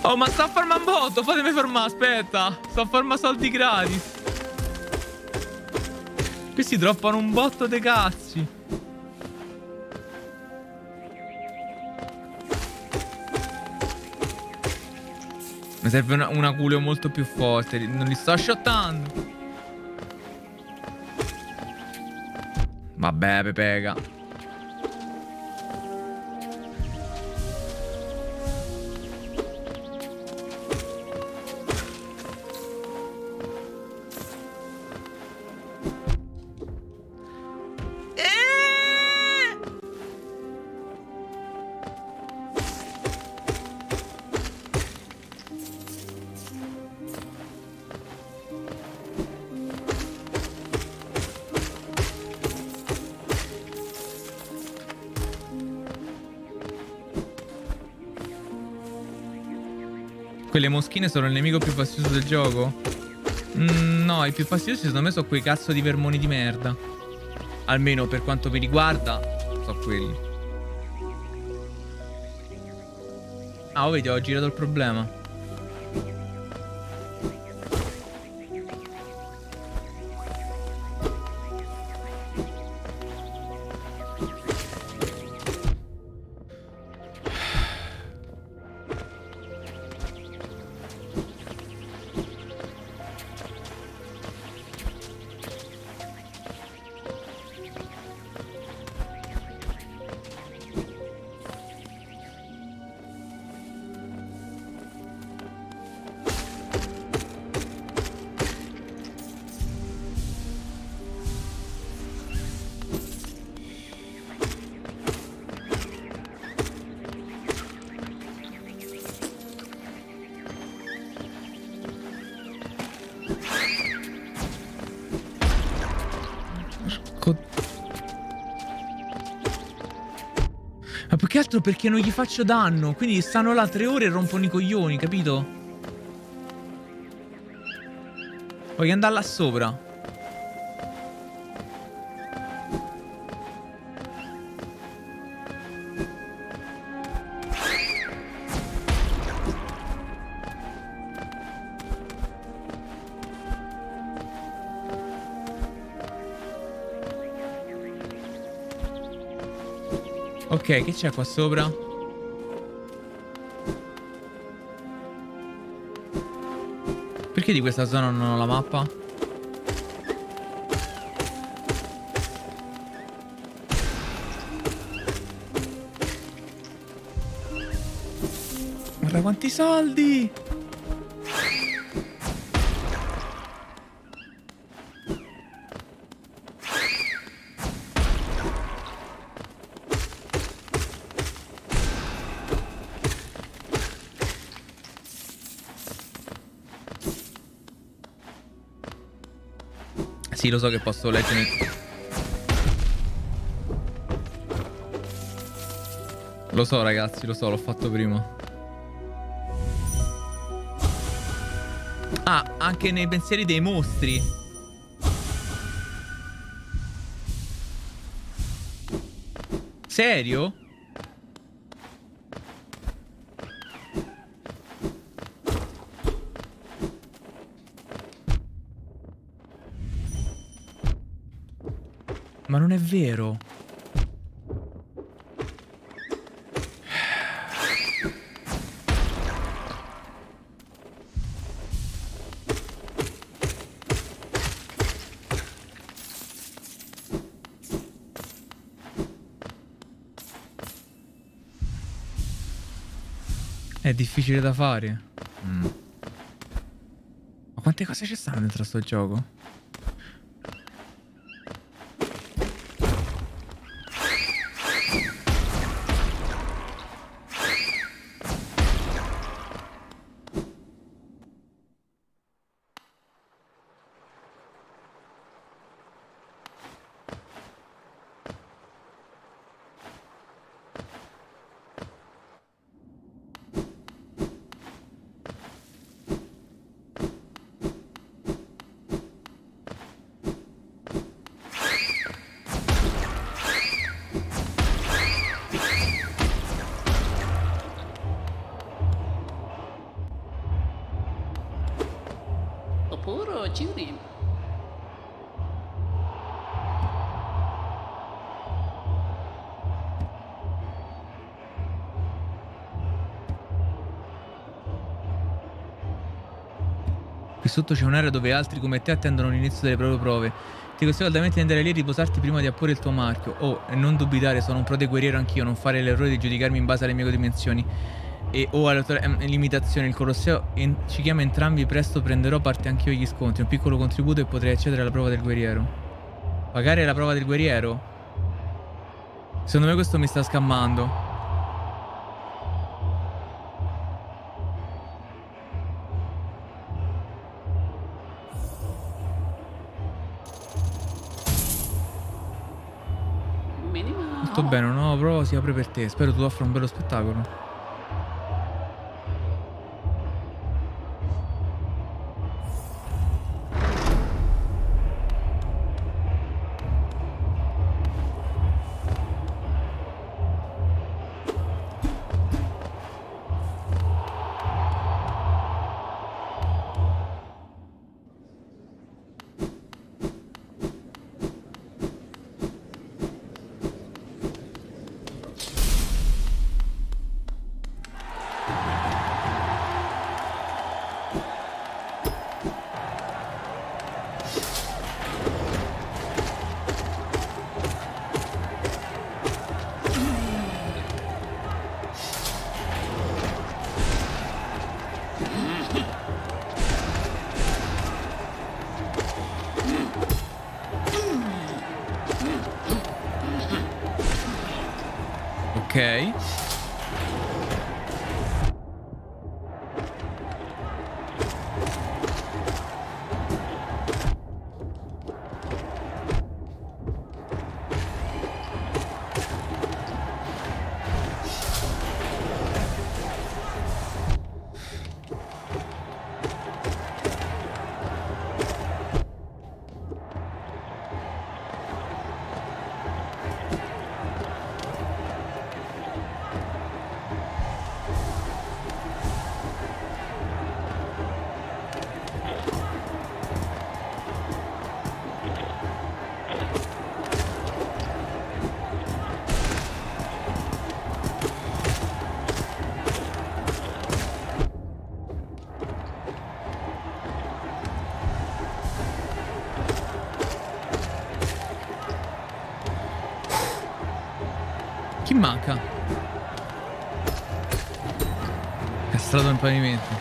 Oh, ma sta a farmare un botto, fatemi fermare, aspetta. Sto a farmare soldi gratis. Questi droppano un botto dei cazzi. Mi serve una, una culeo molto più forte. Non li sto shottando. Vabbè, Pepega. Moschine sono il nemico più fastidioso del gioco? Mm, no, i più fastidiosi secondo me sono quei cazzo di vermoni di merda. Almeno per quanto mi riguarda, sono quelli. Ah, oh, vedi, ho girato il problema. Perché non gli faccio danno. Quindi stanno là tre ore e rompono i coglioni, capito? Voglio andare là sopra. Che c'è qua sopra? Perché di questa zona non ho la mappa? Guarda quanti soldi! Sì, lo so che posso leggere. Lo so, ragazzi, lo so, l'ho fatto prima. Ah, anche nei pensieri dei mostri. Serio? Vero. È difficile da fare. Mm. Ma quante cose ci stanno dentro sto gioco? Puro Judy. Qui sotto c'è un'area dove altri come te attendono l'inizio delle proprie prove. Ti consiglio caldamente di andare lì e riposarti prima di apporre il tuo marchio. Oh, e non dubitare, sono un prode guerriero anch'io, non fare l'errore di giudicarmi in base alle mie dimensioni. E o alle tue ehm, limitazioni. Il Colosseo en- ci chiama entrambi, presto prenderò parte anch'io agli scontri. Un piccolo contributo e potrei accedere alla prova del guerriero. Pagare la prova del guerriero? Secondo me questo mi sta scammando. Tutto bene, una nuova prova si apre per te. Spero tu offra un bello spettacolo. Pavimento.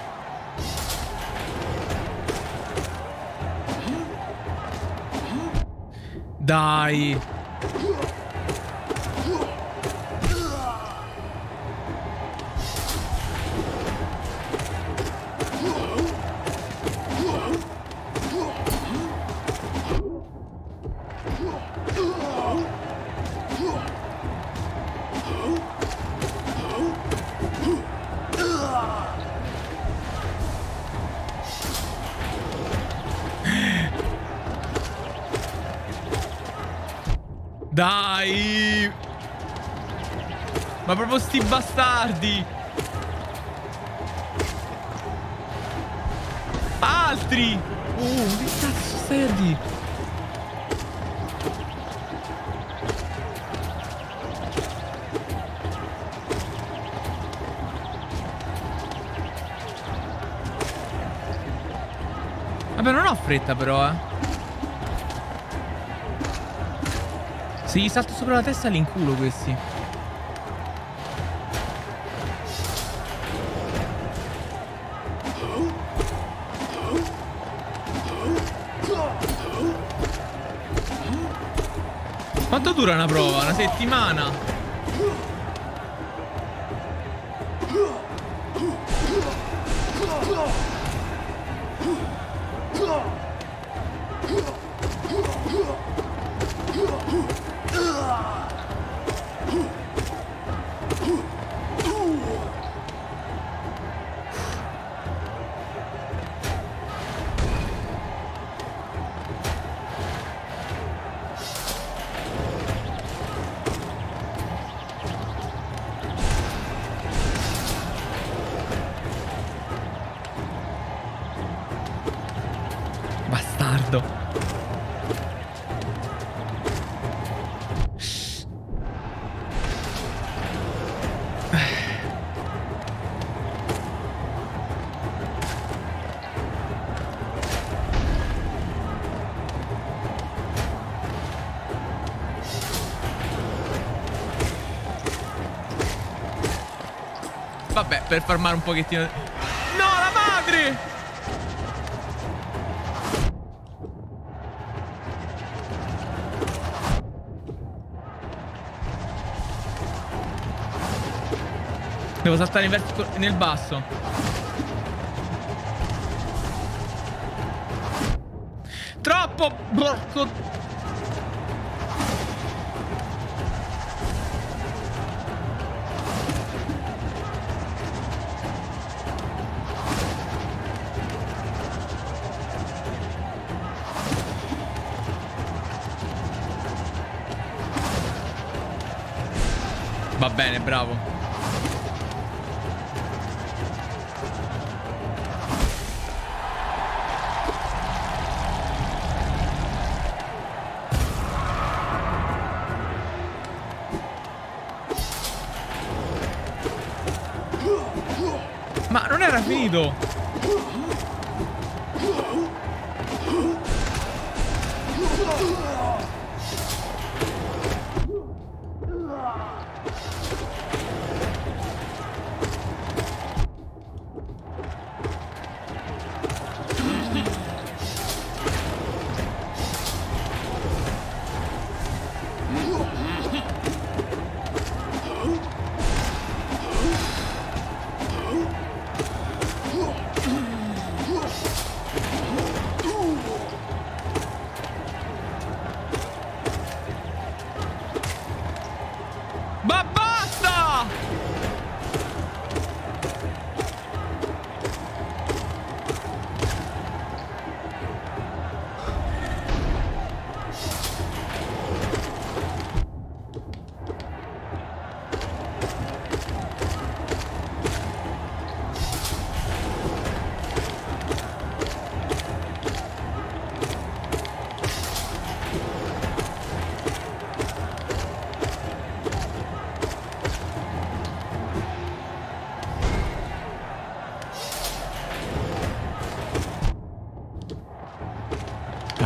Proprio sti bastardi! Altri! Oh, che cazzo dire? Vabbè, non ho fretta però, eh. Se gli salto sopra la testa li inculo questi. Dura una prova? Una settimana? Bastardo. Vabbè, per farmare un pochettino... Devo saltare in verso- nel basso. Troppo! Porco... Va bene, bravo.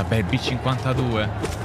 Vabbè, il B52.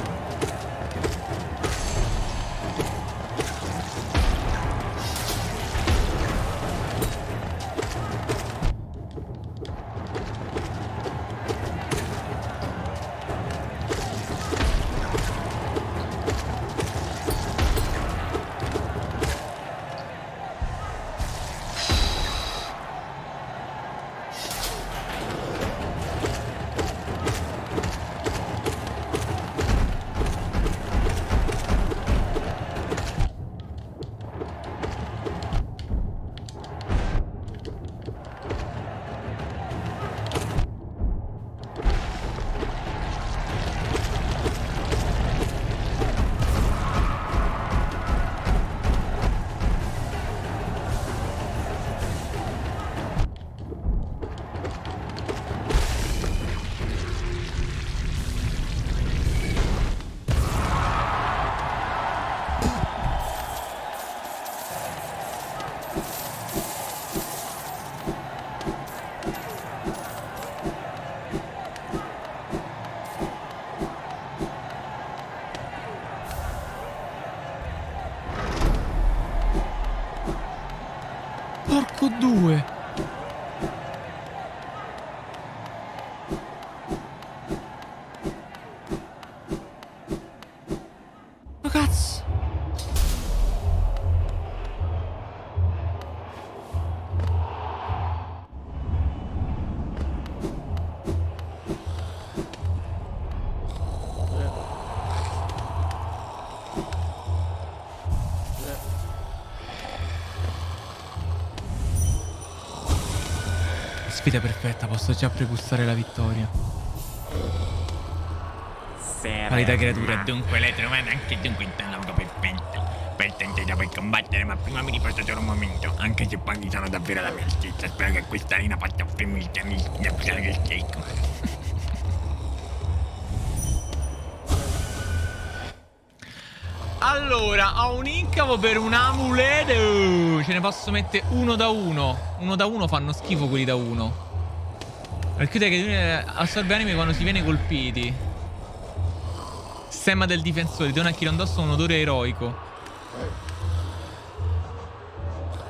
Sfida perfetta, posso già pregustare la vittoria. Qualità creatura, Dunque l'hai trovata anche dunque in luogo perfetto. Per tentare per combattere, ma prima mi riposo solo un momento. Anche se poi mi sono davvero la mia altezza. Spero che questa arena faccia offrirmi il tempo di applicare il Allora, ho un incavo per un amuleto. Ce ne posso mettere uno da uno. Uno da uno fanno schifo quelli da uno. Racchiude che assorbe anime quando si viene colpiti. Stemma del difensore, dona a chi lo indossa un odore eroico.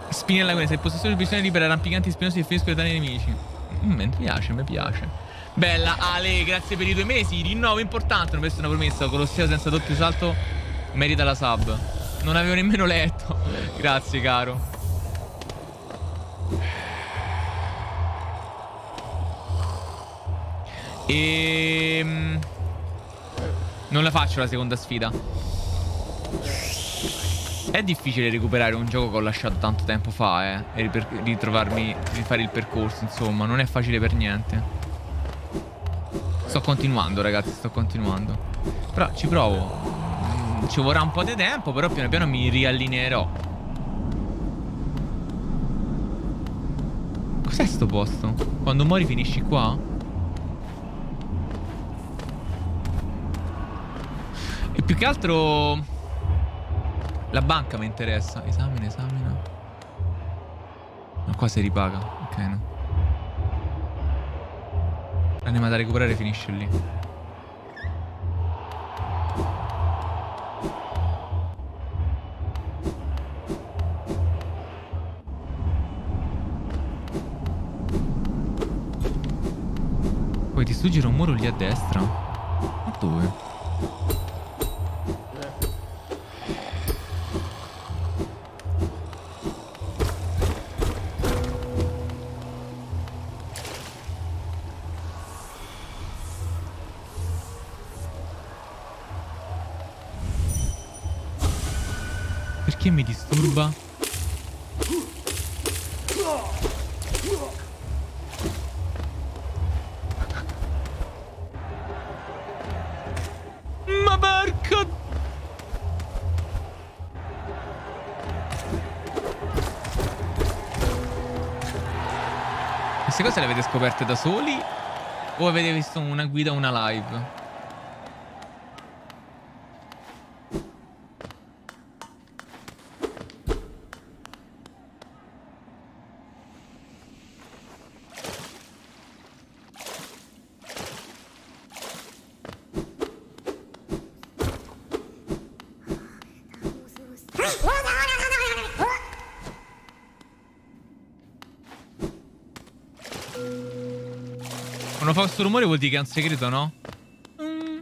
Spinella questa, il possessore di visione libera rampicanti spinosi e finiscono i nemici. Mm, mi piace, mi piace. Bella Ale, grazie per i due mesi. Rinnovo importante, non avessi una promessa. Colosseo senza doppio salto merita la sub. Non avevo nemmeno letto. [laughs] grazie, caro. Ehm... Non la faccio la seconda sfida. È difficile recuperare un gioco che ho lasciato tanto tempo fa, eh. E ritrovarmi, rifare il percorso, insomma. Non è facile per niente. Sto continuando, ragazzi, sto continuando. Però ci provo. Ci vorrà un po' di tempo, però piano piano mi riallineerò. Cos'è sto posto? Quando muori finisci qua? E più che altro... La banca mi interessa. Esamina, esamina. Ma qua si ripaga. Ok, no. L'anima da recuperare finisce lì. Ti sfuggire un muro lì a destra. Ma dove? Perché mi disturba? Queste cose le avete scoperte da soli? O avete visto una guida una live? Quando fa questo rumore vuol dire che è un segreto, no? Mm.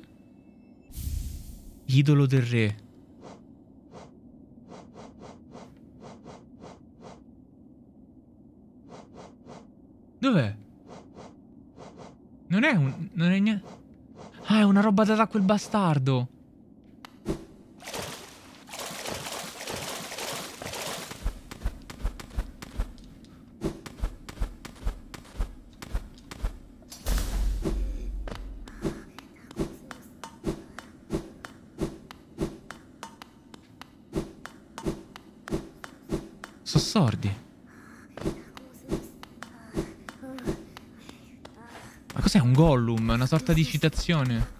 Idolo del re. Dov'è? Non è un... Non è niente... Ah, è una roba data a quel bastardo. Sono sordi. Ma cos'è un Gollum? Una sorta di citazione?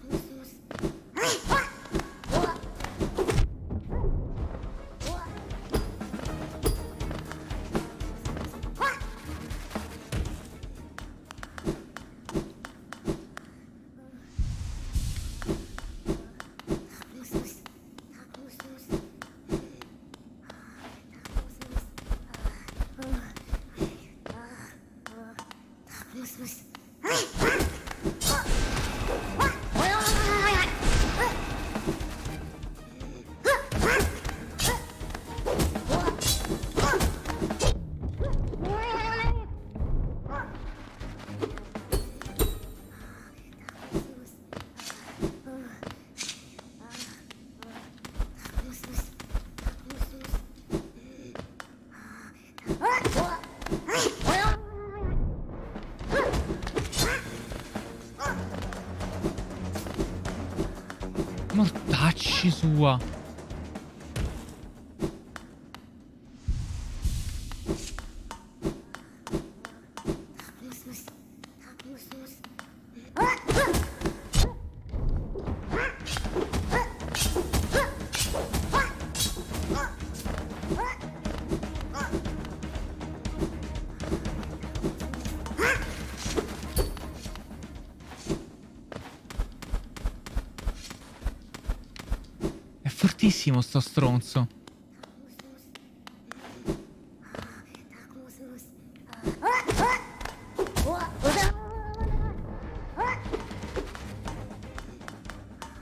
Fortissimo sto stronzo.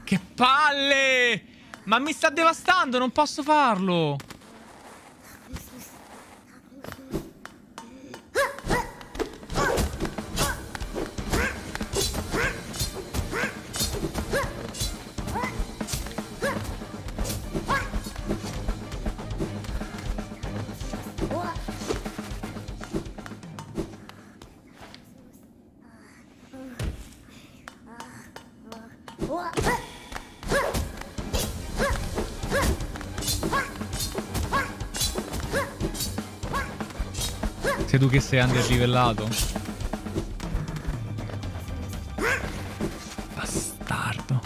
Che palle! Ma mi sta devastando, non posso farlo. Che sei underlivellato? Bastardo.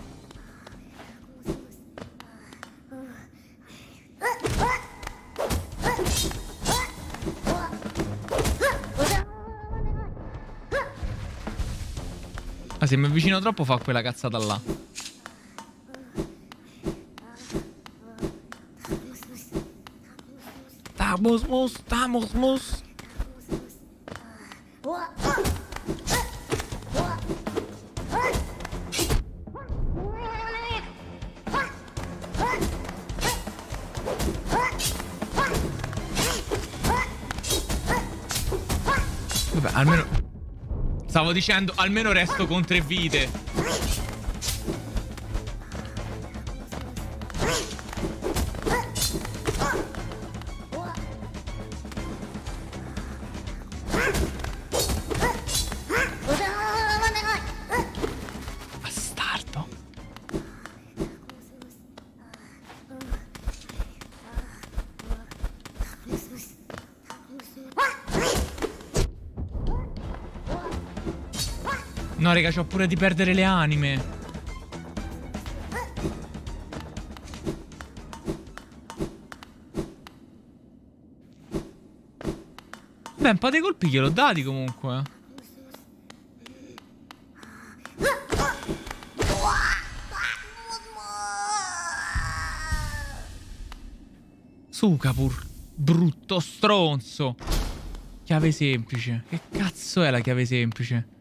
Ah, se mi avvicino troppo fa quella cazzata là. Stamos, mus, stamos, mus. Stavo dicendo, almeno resto con tre vite. Raga, c'ho pure di perdere le anime. Beh, un po' dei colpi gliel'ho dati comunque. Sukapur, brutto stronzo. Chiave semplice. Che cazzo è la chiave semplice?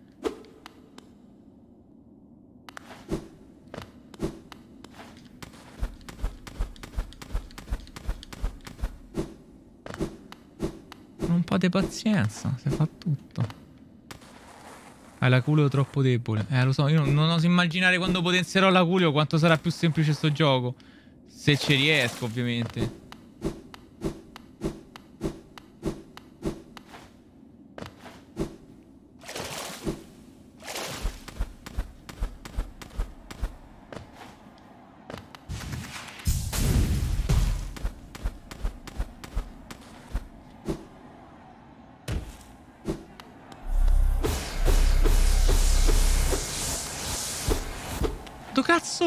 Di pazienza, si fa tutto. Hai la culio troppo debole. Eh, lo so, io non, non oso immaginare quando potenzierò la culio quanto sarà più semplice sto gioco. Se ci riesco, ovviamente.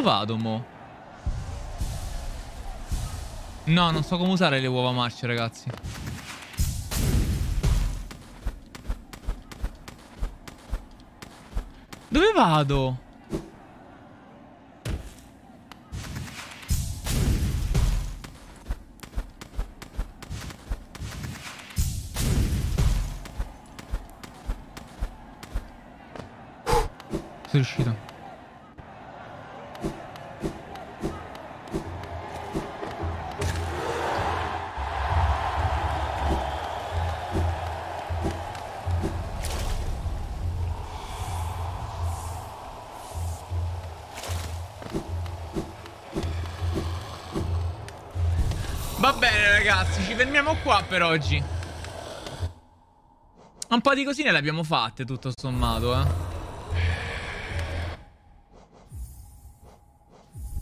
Vado, mo? No, non so come usare le uova marce, ragazzi. Dove vado? Sono riuscito. Fermiamo qua per oggi. Un po' di cosine le abbiamo fatte tutto sommato, eh.